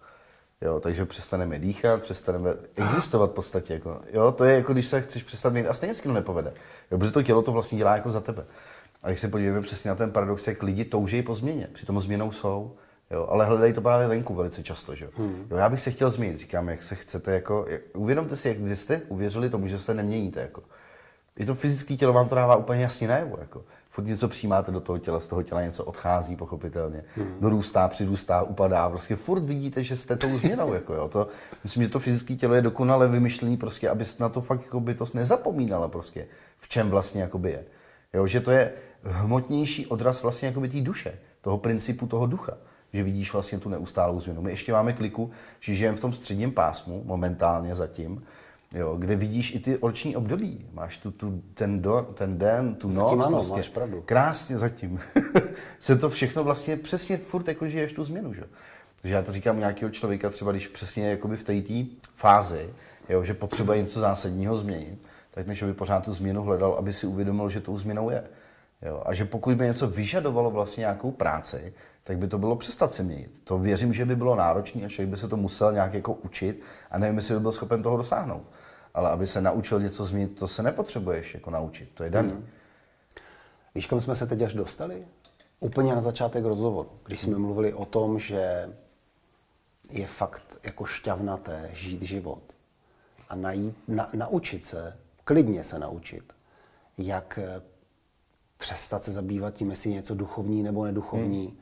Jo, takže přestaneme dýchat, přestaneme existovat v podstatě. Jako. Jo, to je jako když se chceš přestat měnit a stejně s to nepovede. Jo, protože to tělo to vlastně dělá jako za tebe. A když se podíváme přesně na ten paradox, jak lidi touží po změně, přitom změnou jsou. Jo, ale hledají to právě venku velice často. Že? Hmm. Jo, já bych se chtěl změnit, říkám, jak se chcete, jako, jak, uvědomte si, jak kdy jste uvěřili tomu, že se neměníte. Jako. I to fyzické tělo vám to dává úplně jasně najevo. Jako. Furt něco přijímáte do toho těla, z toho těla něco odchází, pochopitelně. Hmm. Dorůstá, přirůstá, upadá. Prostě furt vidíte, že jste tou změnou. jako, jo. To, myslím, že to fyzické tělo je dokonale vymyšlené, prostě, aby na to fakt jako bytost nezapomínala, prostě, v čem vlastně jakoby je. Jo, že to je hmotnější odraz vlastně jakoby té duše, toho principu toho ducha že vidíš vlastně tu neustálou změnu. My ještě máme kliku, že žijeme v tom středním pásmu, momentálně zatím, jo, kde vidíš i ty oční období. Máš tu, tu ten, do, ten den, tu zatím noc. Ano, prostě. máš pravdu. Krásně zatím. Se to všechno vlastně přesně furt jako žiješ tu změnu. Že? Takže já to říkám nějakého člověka, třeba když přesně jakoby v té fázi, jo, že potřebuje něco zásadního změnit, tak než by pořád tu změnu hledal, aby si uvědomil, že tou změnou je. Jo, a že pokud by něco vyžadovalo vlastně nějakou práci, tak by to bylo přestat se měnit. To věřím, že by bylo náročné a člověk by se to musel nějak jako učit a nevím, jestli by byl schopen toho dosáhnout. Ale aby se naučil něco změnit, to se nepotřebuješ jako naučit, to je daný. Hmm. Víš, kam jsme se teď až dostali? Úplně na začátek rozhovoru, když jsme mluvili o tom, že je fakt jako šťavnaté žít život a najít, na, naučit se, klidně se naučit, jak přestat se zabývat tím, jestli něco duchovní nebo neduchovní, hmm.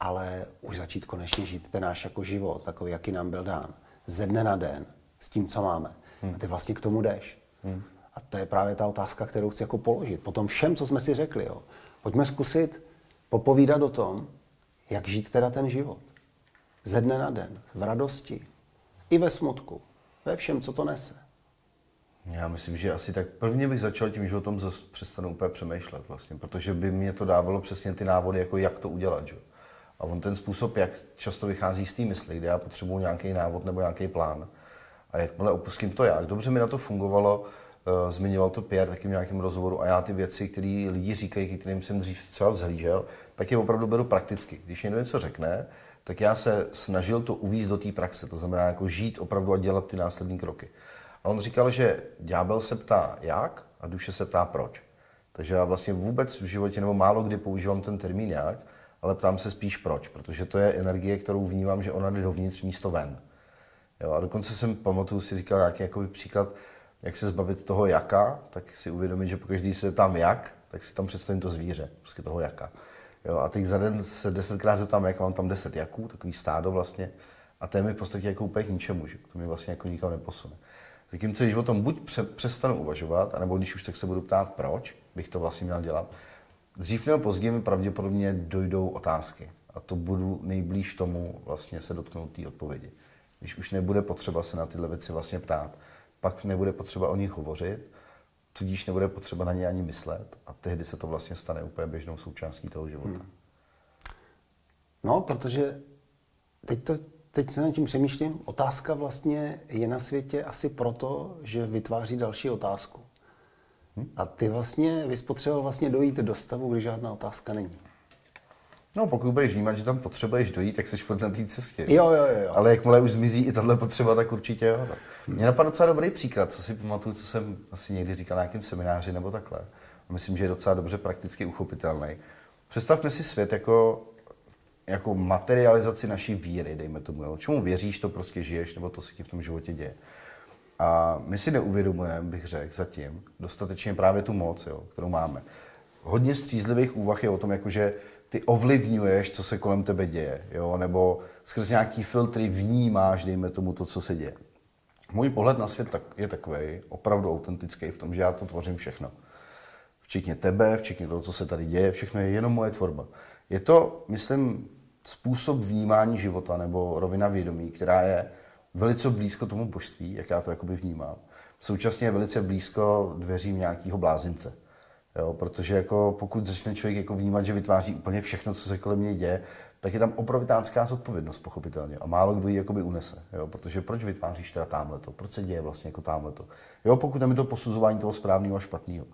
ale už začít konečně žít ten náš jako život, takový, jaký nám byl dán. Ze dne na den, s tím, co máme. Hmm. A ty vlastně k tomu jdeš. Hmm. A to je právě ta otázka, kterou chci jako položit. Po tom všem, co jsme si řekli, jo. pojďme zkusit popovídat o tom, jak žít teda ten život. Ze dne na den, v radosti, i ve smutku, ve všem, co to nese. Já myslím, že asi tak prvně bych začal tím, že o tom zase přestanu úplně přemýšlet vlastně, protože by mě to dávalo přesně ty návody, jako jak to udělat. Že? A on ten způsob, jak často vychází z té mysli, kde já potřebuji nějaký návod nebo nějaký plán. A jakmile opustím to já, dobře mi na to fungovalo, uh, zmiňoval to Pierre taky v nějakém rozhovoru a já ty věci, které lidi říkají, kterým jsem dřív třeba vzhlížel, tak je opravdu beru prakticky. Když někdo něco řekne, tak já se snažil to uvízt do té praxe, to znamená jako žít opravdu a dělat ty následné kroky. On říkal, že ďábel se ptá jak a duše se ptá proč. Takže já vlastně vůbec v životě nebo málo kdy používám ten termín jak, ale ptám se spíš proč, protože to je energie, kterou vnímám, že ona jde dovnitř místo ven. Jo, a dokonce jsem, pamatuju si, říkal nějaký jakoby příklad, jak se zbavit toho jaka, tak si uvědomit, že pokaždý se tam jak, tak si tam představím to zvíře, prostě toho jaka. Jo, a teď za den se desetkrát zeptám, jak mám tam deset jaků, takový stádo vlastně, a to je mi v podstatě jako úplně k ničemu, že? to mi vlastně jako nikam neposune. Zatímco když o tom buď pře- přestanu uvažovat, anebo když už tak se budu ptát, proč bych to vlastně měl dělat, dřív nebo později mi pravděpodobně dojdou otázky. A to budu nejblíž tomu vlastně se dotknout té odpovědi. Když už nebude potřeba se na tyhle věci vlastně ptát, pak nebude potřeba o nich hovořit, tudíž nebude potřeba na ně ani myslet a tehdy se to vlastně stane úplně běžnou součástí toho života. Hmm. No, protože teď to teď se nad tím přemýšlím. Otázka vlastně je na světě asi proto, že vytváří další otázku. A ty vlastně vyspotřeboval vlastně dojít do stavu, kdy žádná otázka není. No, pokud budeš vnímat, že tam potřebuješ dojít, tak jsi furt na té cestě. Jo, jo, jo. Ale jakmile už zmizí i tahle potřeba, tak určitě jo. No. Mně napadl docela dobrý příklad, co si pamatuju, co jsem asi někdy říkal na nějakém semináři nebo takhle. A myslím, že je docela dobře prakticky uchopitelný. Představme si svět jako jako materializaci naší víry, dejme tomu. Jo. Čemu věříš, to prostě žiješ, nebo to se ti v tom životě děje. A my si neuvědomujeme, bych řekl, zatím dostatečně právě tu moc, jo, kterou máme. Hodně střízlivých úvah je o tom, jako že ty ovlivňuješ, co se kolem tebe děje, jo, nebo skrz nějaký filtry vnímáš, dejme tomu, to, co se děje. Můj pohled na svět je takový, opravdu autentický v tom, že já to tvořím všechno. Včetně tebe, včetně toho, co se tady děje, všechno je jenom moje tvorba. Je to, myslím, způsob vnímání života nebo rovina vědomí, která je velice blízko tomu božství, jak já to jakoby vnímám. Současně je velice blízko dveřím nějakého blázince. Jo, protože jako pokud začne člověk jako vnímat, že vytváří úplně všechno, co se kolem něj děje, tak je tam obrovitánská zodpovědnost, pochopitelně. A málo kdo ji jakoby unese. Jo? Protože proč vytváříš teda tamhle to? Proč se děje vlastně jako tamhle to? Jo, pokud je to posuzování toho správného a špatného.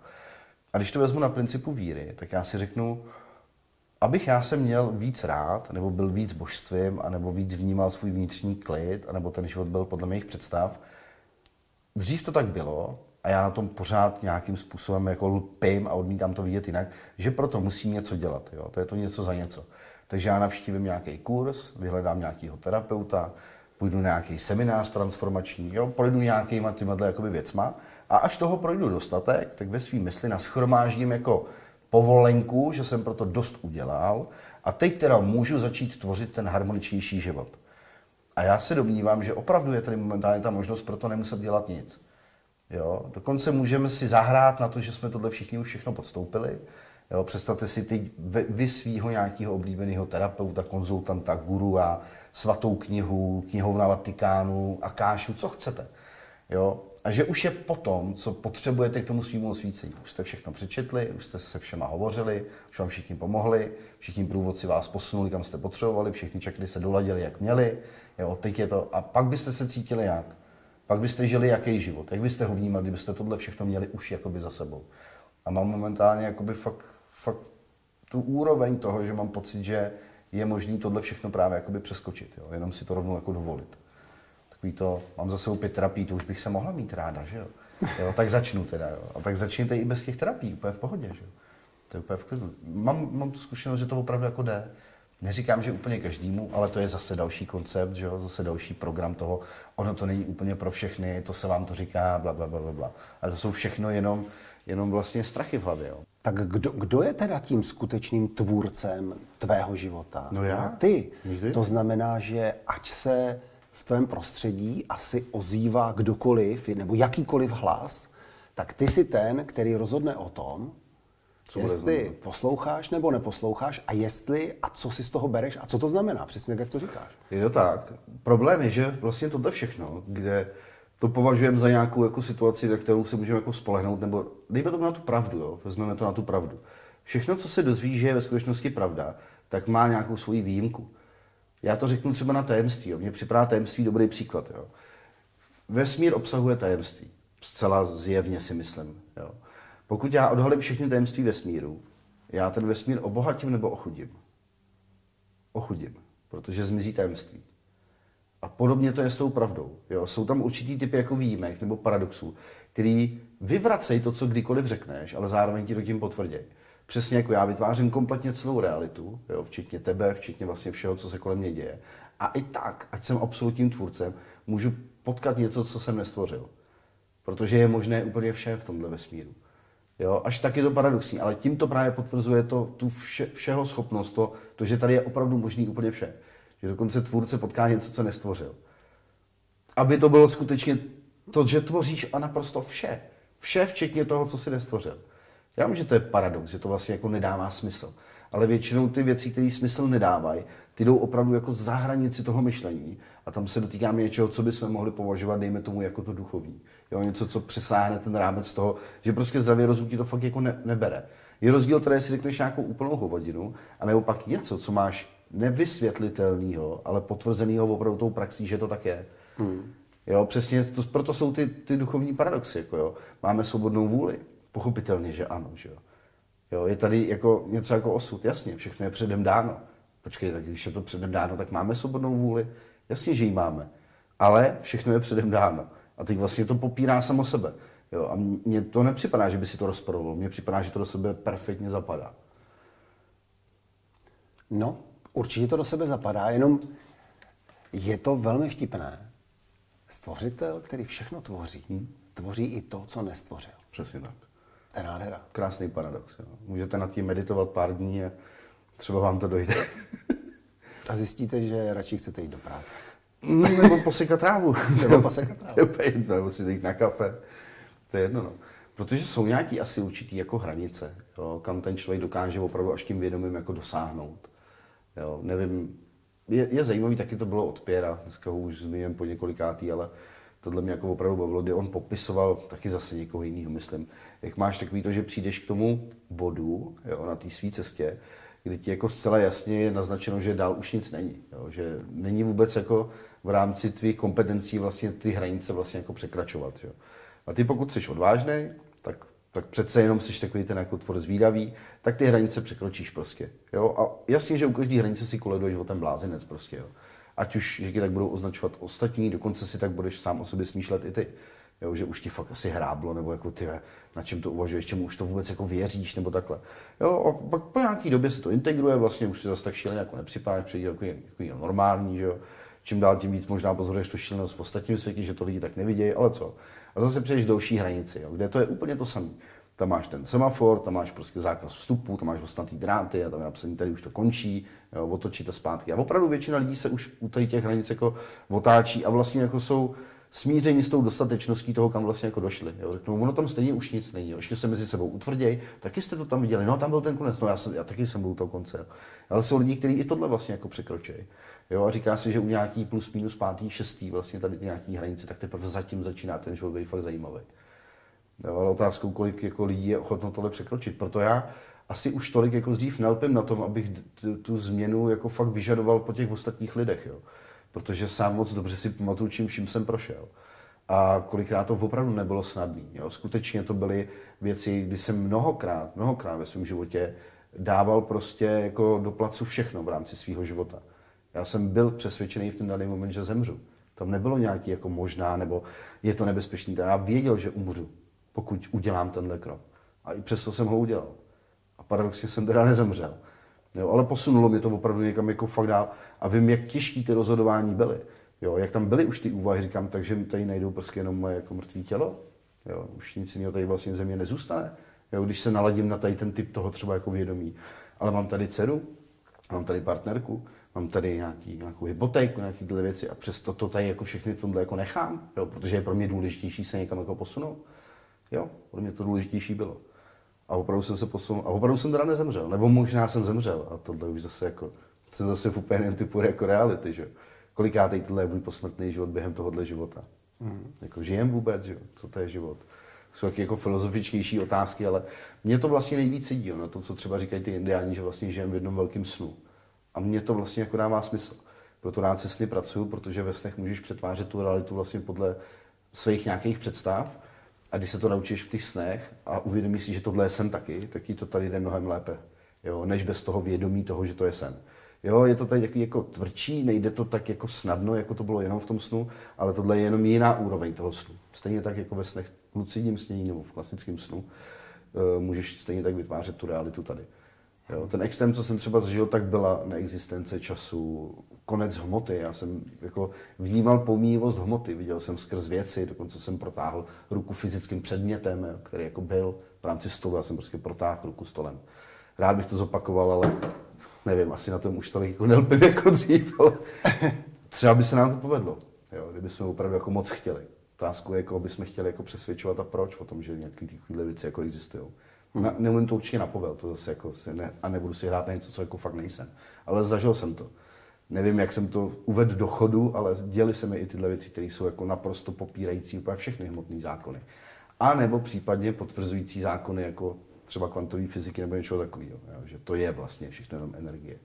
A když to vezmu na principu víry, tak já si řeknu, abych já se měl víc rád, nebo byl víc božstvím, anebo víc vnímal svůj vnitřní klid, anebo ten život byl podle mých představ. Dřív to tak bylo, a já na tom pořád nějakým způsobem jako lpím a odmítám to vidět jinak, že proto musím něco dělat. Jo? To je to něco za něco. Takže já navštívím nějaký kurz, vyhledám nějakého terapeuta, půjdu na nějaký seminář transformační, jo, projdu nějakýma jakoby věcma a až toho projdu dostatek, tak ve svým mysli naschromáždím jako povolenku, že jsem proto dost udělal a teď teda můžu začít tvořit ten harmoničnější život. A já se domnívám, že opravdu je tady momentálně ta možnost pro to nemuset dělat nic. Jo? Dokonce můžeme si zahrát na to, že jsme tohle všichni už všechno podstoupili. Jo? Představte si ty vy svýho nějakého oblíbeného terapeuta, konzultanta, guru a svatou knihu, knihovna Vatikánu, Akášu, co chcete. Jo? A že už je potom, co potřebujete k tomu svýmu osvícení. Už jste všechno přečetli, už jste se všema hovořili, už vám všichni pomohli, všichni průvodci vás posunuli, kam jste potřebovali, všichni čekli se doladili, jak měli. Jo, teď je to. A pak byste se cítili jak? Pak byste žili jaký život? Jak byste ho vnímali, kdybyste tohle všechno měli už jakoby za sebou? A mám momentálně jakoby fakt, fakt tu úroveň toho, že mám pocit, že je možné tohle všechno právě jakoby přeskočit. Jo? Jenom si to rovnou jako dovolit. Takový to, mám za sebou pět terapií, to už bych se mohla mít ráda, že jo? jo tak začnu teda, jo. A tak začněte i bez těch terapií, úplně v pohodě, že jo? To je úplně v klidu. Mám, mám tu zkušenost, že to opravdu jako jde. Neříkám, že úplně každému, ale to je zase další koncept, že jo? zase další program toho. Ono to není úplně pro všechny, to se vám to říká, bla, bla, bla, bla. Ale to jsou všechno jenom, jenom vlastně strachy v hlavě. Jo? Tak kdo, kdo je teda tím skutečným tvůrcem tvého života? No já. Ty. Vždy. To znamená, že ať se v tvém prostředí asi ozývá kdokoliv, nebo jakýkoliv hlas, tak ty jsi ten, který rozhodne o tom, co jestli posloucháš nebo neposloucháš a jestli a co si z toho bereš a co to znamená, přesně jak to říkáš. Je to tak. Problém je, že vlastně tohle všechno, kde to považujeme za nějakou jako situaci, na kterou se můžeme jako spolehnout, nebo dejme to na tu pravdu, jo? vezmeme to na tu pravdu. Všechno, co se dozví, že je ve skutečnosti pravda, tak má nějakou svoji výjimku. Já to řeknu třeba na tajemství. Jo. Mně připadá tajemství dobrý příklad. Jo. Vesmír obsahuje tajemství. Zcela zjevně si myslím. Jo. Pokud já odhalím všechny tajemství vesmíru, já ten vesmír obohatím nebo ochudím? Ochudím, protože zmizí tajemství. A podobně to je s tou pravdou. Jo? Jsou tam určitý typy jako výjimek nebo paradoxů, který vyvracejí to, co kdykoliv řekneš, ale zároveň ti to tím potvrdí. Přesně jako já vytvářím kompletně celou realitu, jo? včetně tebe, včetně vlastně všeho, co se kolem mě děje. A i tak, ať jsem absolutním tvůrcem, můžu potkat něco, co jsem nestvořil. Protože je možné úplně vše v tomhle vesmíru. Jo, až tak je to paradoxní, ale tím to právě potvrzuje to, tu vše, všeho schopnost, to, to, že tady je opravdu možný úplně vše. Že dokonce tvůrce potká něco, co nestvořil. Aby to bylo skutečně to, že tvoříš a naprosto vše. Vše, včetně toho, co si nestvořil. Já vím, že to je paradox, že to vlastně jako nedává smysl. Ale většinou ty věci, které smysl nedávají, ty jdou opravdu jako za hranici toho myšlení a tam se dotýkáme něčeho, co bychom mohli považovat, dejme tomu, jako to duchovní. Jo, něco, co přesáhne ten rámec toho, že prostě zdravě rozum ti to fakt jako ne, nebere. Je rozdíl teda, jestli řekneš nějakou úplnou hovadinu, anebo pak něco, co máš nevysvětlitelného, ale potvrzeného opravdu tou praxí, že to tak je. Hmm. Jo, přesně, to, proto jsou ty, ty duchovní paradoxy. Jako jo. Máme svobodnou vůli? Pochopitelně, že ano. Že jo. Jo, je tady jako něco jako osud, jasně, všechno je předem dáno. Počkej, tak když je to předem dáno, tak máme svobodnou vůli? Jasně, že ji máme. Ale všechno je předem dáno. A teď vlastně to popírá samo sebe. Jo, a mně to nepřipadá, že by si to rozporovalo. Mně připadá, že to do sebe perfektně zapadá. No, určitě to do sebe zapadá, jenom je to velmi vtipné. Stvořitel, který všechno tvoří, hmm. tvoří i to, co nestvořil. Přesně tak. To je nádhera. Krásný paradox. Jo. Můžete nad tím meditovat pár dní a třeba vám to dojde. a zjistíte, že radši chcete jít do práce. Mm, nebo posekat trávu. nebo posekat trávu. nebo si jít na kafe. To je jedno, no. Protože jsou nějaký asi určitý jako hranice, jo, kam ten člověk dokáže opravdu až tím vědomím jako dosáhnout. Jo, nevím, je, je zajímavý, taky to bylo od Pěra, dneska ho už zmíním po několikátý, ale tohle mě jako opravdu bavilo, kdy on popisoval taky zase někoho jiného, myslím. Jak máš takový to, že přijdeš k tomu bodu jo, na té své cestě, kdy ti jako zcela jasně je naznačeno, že dál už nic není. Jo, že není vůbec jako v rámci tvých kompetencí vlastně ty hranice vlastně jako překračovat. Jo. A ty pokud jsi odvážný, tak, tak přece jenom jsi takový ten jako tvor zvídavý, tak ty hranice překročíš prostě. Jo. A jasně, že u každé hranice si koleduješ o ten blázinec prostě. Jo. Ať už, že tak budou označovat ostatní, dokonce si tak budeš sám o sobě smýšlet i ty. Jo, že už ti fakt asi hráblo, nebo jako ty, na čem to uvažuješ, čemu už to vůbec jako věříš, nebo takhle. Jo, a pak po nějaký době se to integruje, vlastně už si zase tak šíleně jako nepřipadáš, přijde jako, jako normální, že jo. Čím dál tím víc možná pozoruješ tu šílenost v ostatním světě, že to lidi tak nevidějí, ale co. A zase přejdeš další hranici, jo, kde to je úplně to samé. Tam máš ten semafor, tam máš prostě zákaz vstupu, tam máš ostatní dráty a tam je napsaný, tady už to končí, jo, otočíte zpátky. A opravdu většina lidí se už u těch hranic jako otáčí a vlastně jako jsou smíření s tou dostatečností toho, kam vlastně jako došli. Jo. Řeknou, ono tam stejně už nic není, jo. ještě se mezi sebou utvrdějí, taky jste to tam viděli, no tam byl ten konec, no já, jsem, já taky jsem byl u toho konce. Ale jsou lidi, kteří i tohle vlastně jako překročí. Jo, a říká se, že u nějaký plus minus pátý, šestý vlastně tady ty nějaký hranice, tak teprve zatím začíná ten život být fakt zajímavý. Jo, ale otázkou, kolik jako lidí je ochotno tohle překročit. Proto já asi už tolik jako dřív nelpím na tom, abych tu, tu změnu jako fakt vyžadoval po těch ostatních lidech. Jo protože sám moc dobře si pamatuju, čím vším jsem prošel. A kolikrát to opravdu nebylo snadné. Skutečně to byly věci, kdy jsem mnohokrát, mnohokrát ve svém životě dával prostě jako do placu všechno v rámci svého života. Já jsem byl přesvědčený v ten daný moment, že zemřu. Tam nebylo nějaký jako možná, nebo je to nebezpečný. Já věděl, že umřu, pokud udělám tenhle krok. A i přesto jsem ho udělal. A paradoxně jsem teda nezemřel. Jo, ale posunulo mě to opravdu někam jako fakt dál a vím, jak těžký ty rozhodování byly. Jo, jak tam byly už ty úvahy, říkám, takže mi tady najdou prostě jenom moje jako mrtvé tělo. Jo, už nic jiného tady vlastně země nezůstane. Jo, když se naladím na tady ten typ toho třeba jako vědomí. Ale mám tady dceru, mám tady partnerku, mám tady nějaký, nějakou hypotéku, nějaké tyhle věci a přesto to tady jako všechny v tomhle jako nechám, jo, protože je pro mě důležitější se někam jako posunout. Jo, pro mě to důležitější bylo. A opravdu jsem se posunul. A opravdu jsem teda nezemřel. Nebo možná jsem zemřel. A tohle už zase jako, jsem zase v úplně typu jako reality, že Kolikátej tohle je můj posmrtný život během tohohle života. Mm. Jako žijem vůbec, že Co to je život? Jsou taky jako filozofičtější otázky, ale mě to vlastně nejvíc sedí, na to, co třeba říkají ty indiáni, že vlastně žijem v jednom velkém snu. A mně to vlastně jako dává smysl. Proto rád se sny pracuju, protože ve snech můžeš přetvářet tu realitu vlastně podle svých nějakých představ a když se to naučíš v těch snech a uvědomíš si, že tohle je sen taky, tak ti to tady jde mnohem lépe. Jo, než bez toho vědomí toho, že to je sen. Jo, je to tady takový jako tvrdší, nejde to tak jako snadno, jako to bylo jenom v tom snu, ale tohle je jenom jiná úroveň toho snu. Stejně tak jako ve snech lucidním snění nebo v klasickém snu eh, můžeš stejně tak vytvářet tu realitu tady. Jo, ten extrém, co jsem třeba zažil, tak byla neexistence času, konec hmoty. Já jsem jako vnímal pomíjivost hmoty, viděl jsem skrz věci, dokonce jsem protáhl ruku fyzickým předmětem, který jako byl v rámci stolu, já jsem prostě protáhl ruku stolem. Rád bych to zopakoval, ale nevím, asi na tom už tolik jako nelpím jako dřív, ale třeba by se nám to povedlo, jo, kdyby jsme opravdu jako moc chtěli. Otázku je, jako by jsme chtěli jako přesvědčovat a proč o tom, že nějaké takové věci jako existují. Na, neumím to určitě napovědět, to zase jako si ne, a nebudu si hrát na něco, co jako fakt nejsem. Ale zažil jsem to. Nevím, jak jsem to uvedl do chodu, ale děli se mi i tyhle věci, které jsou jako naprosto popírající úplně všechny hmotné zákony. A nebo případně potvrzující zákony jako třeba kvantové fyziky nebo něčeho takového, že to je vlastně všechno jenom energie.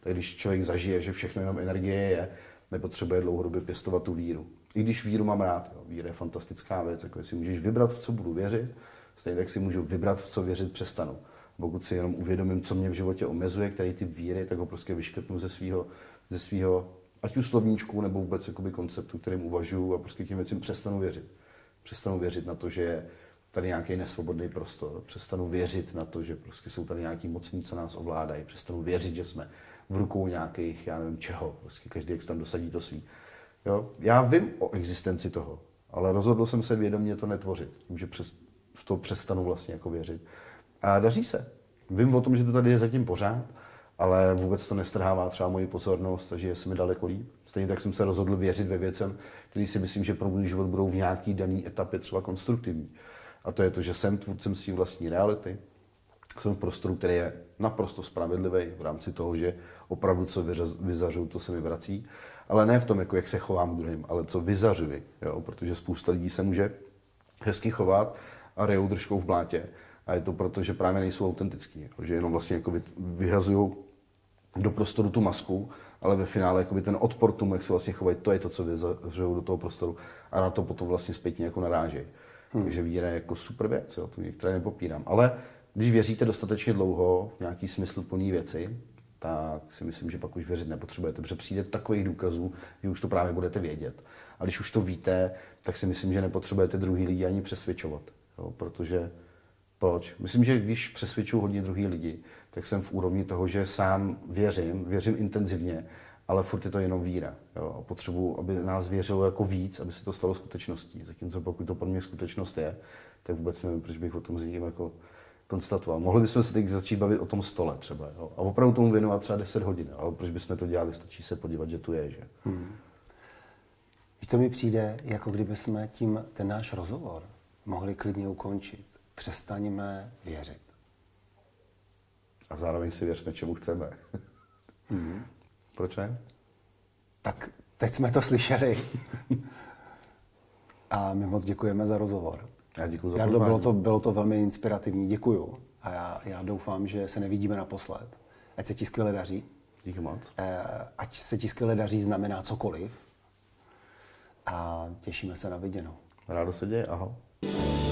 Tak když člověk zažije, že všechno jenom energie je, nepotřebuje dlouhodobě pěstovat tu víru. I když víru mám rád, jo. víra je fantastická věc, jako si můžeš vybrat, v co budu věřit, Stejně tak si můžu vybrat, v co věřit přestanu. Pokud si jenom uvědomím, co mě v životě omezuje, který ty víry, tak ho prostě vyškrtnu ze svého, ze svého ať už slovníčku, nebo vůbec jakoby konceptu, kterým uvažuji a prostě těm věcem přestanu věřit. Přestanu věřit na to, že je tady nějaký nesvobodný prostor. Přestanu věřit na to, že prostě jsou tady nějaký mocní, co nás ovládají. Přestanu věřit, že jsme v rukou nějakých, já nevím čeho. Prostě každý, jak se tam dosadí to svý. Jo? Já vím o existenci toho, ale rozhodl jsem se vědomě to netvořit. Tím, že přes, v to přestanu vlastně jako věřit. A daří se. Vím o tom, že to tady je zatím pořád, ale vůbec to nestrhává třeba moji pozornost, takže je se mi daleko líp. Stejně tak jsem se rozhodl věřit ve věcem, který si myslím, že pro můj život budou v nějaký daný etapě třeba konstruktivní. A to je to, že jsem tvůrcem své vlastní reality. Jsem v prostoru, který je naprosto spravedlivý v rámci toho, že opravdu co vyzařuju, to se mi vrací. Ale ne v tom, jako jak se chovám druhým, ale co vyzařuji. Jo? Protože spousta lidí se může hezky chovat, a rejou držkou v blátě. A je to proto, že právě nejsou autentický, jako, že jenom vlastně jako vyhazují do prostoru tu masku, ale ve finále jakoby ten odpor k tomu, jak se vlastně chovají, to je to, co vyzařují do toho prostoru a na to potom vlastně zpětně jako narážejí. Hmm. Takže víra je jako super věc, jo, to některé nepopírám. Ale když věříte dostatečně dlouho v nějaký smysl plný věci, tak si myslím, že pak už věřit nepotřebujete, protože přijde takových důkazů, že už to právě budete vědět. A když už to víte, tak si myslím, že nepotřebujete druhý lidi ani přesvědčovat. Jo? Protože proč? Myslím, že když přesvědčuji hodně druhý lidi, tak jsem v úrovni toho, že sám věřím, věřím intenzivně, ale furt je to jenom víra. Jo? A potřebuji, aby nás věřilo jako víc, aby se to stalo skutečností. Zatímco pokud to pro mě skutečnost je, tak vůbec nevím, proč bych o tom s někým jako konstatoval. Mohli bychom se teď začít bavit o tom stole třeba. Jo? A opravdu tomu věnovat třeba 10 hodin. Ale proč bychom to dělali? Stačí se podívat, že tu je. Že? Hmm. Víš, co mi přijde, jako kdyby jsme tím ten náš rozhovor mohli klidně ukončit. Přestaňme věřit. A zároveň si věřme, čemu chceme. Hmm. Proč ne? Tak teď jsme to slyšeli. A my moc děkujeme za rozhovor. Já děkuji za já, bylo, to, bylo to velmi inspirativní, děkuju. A já, já doufám, že se nevidíme naposled. Ať se ti skvěle daří. Díky moc. Eh, ať se ti skvěle daří znamená cokoliv. A těšíme se na viděnou. Rádo se děje, ahoj. you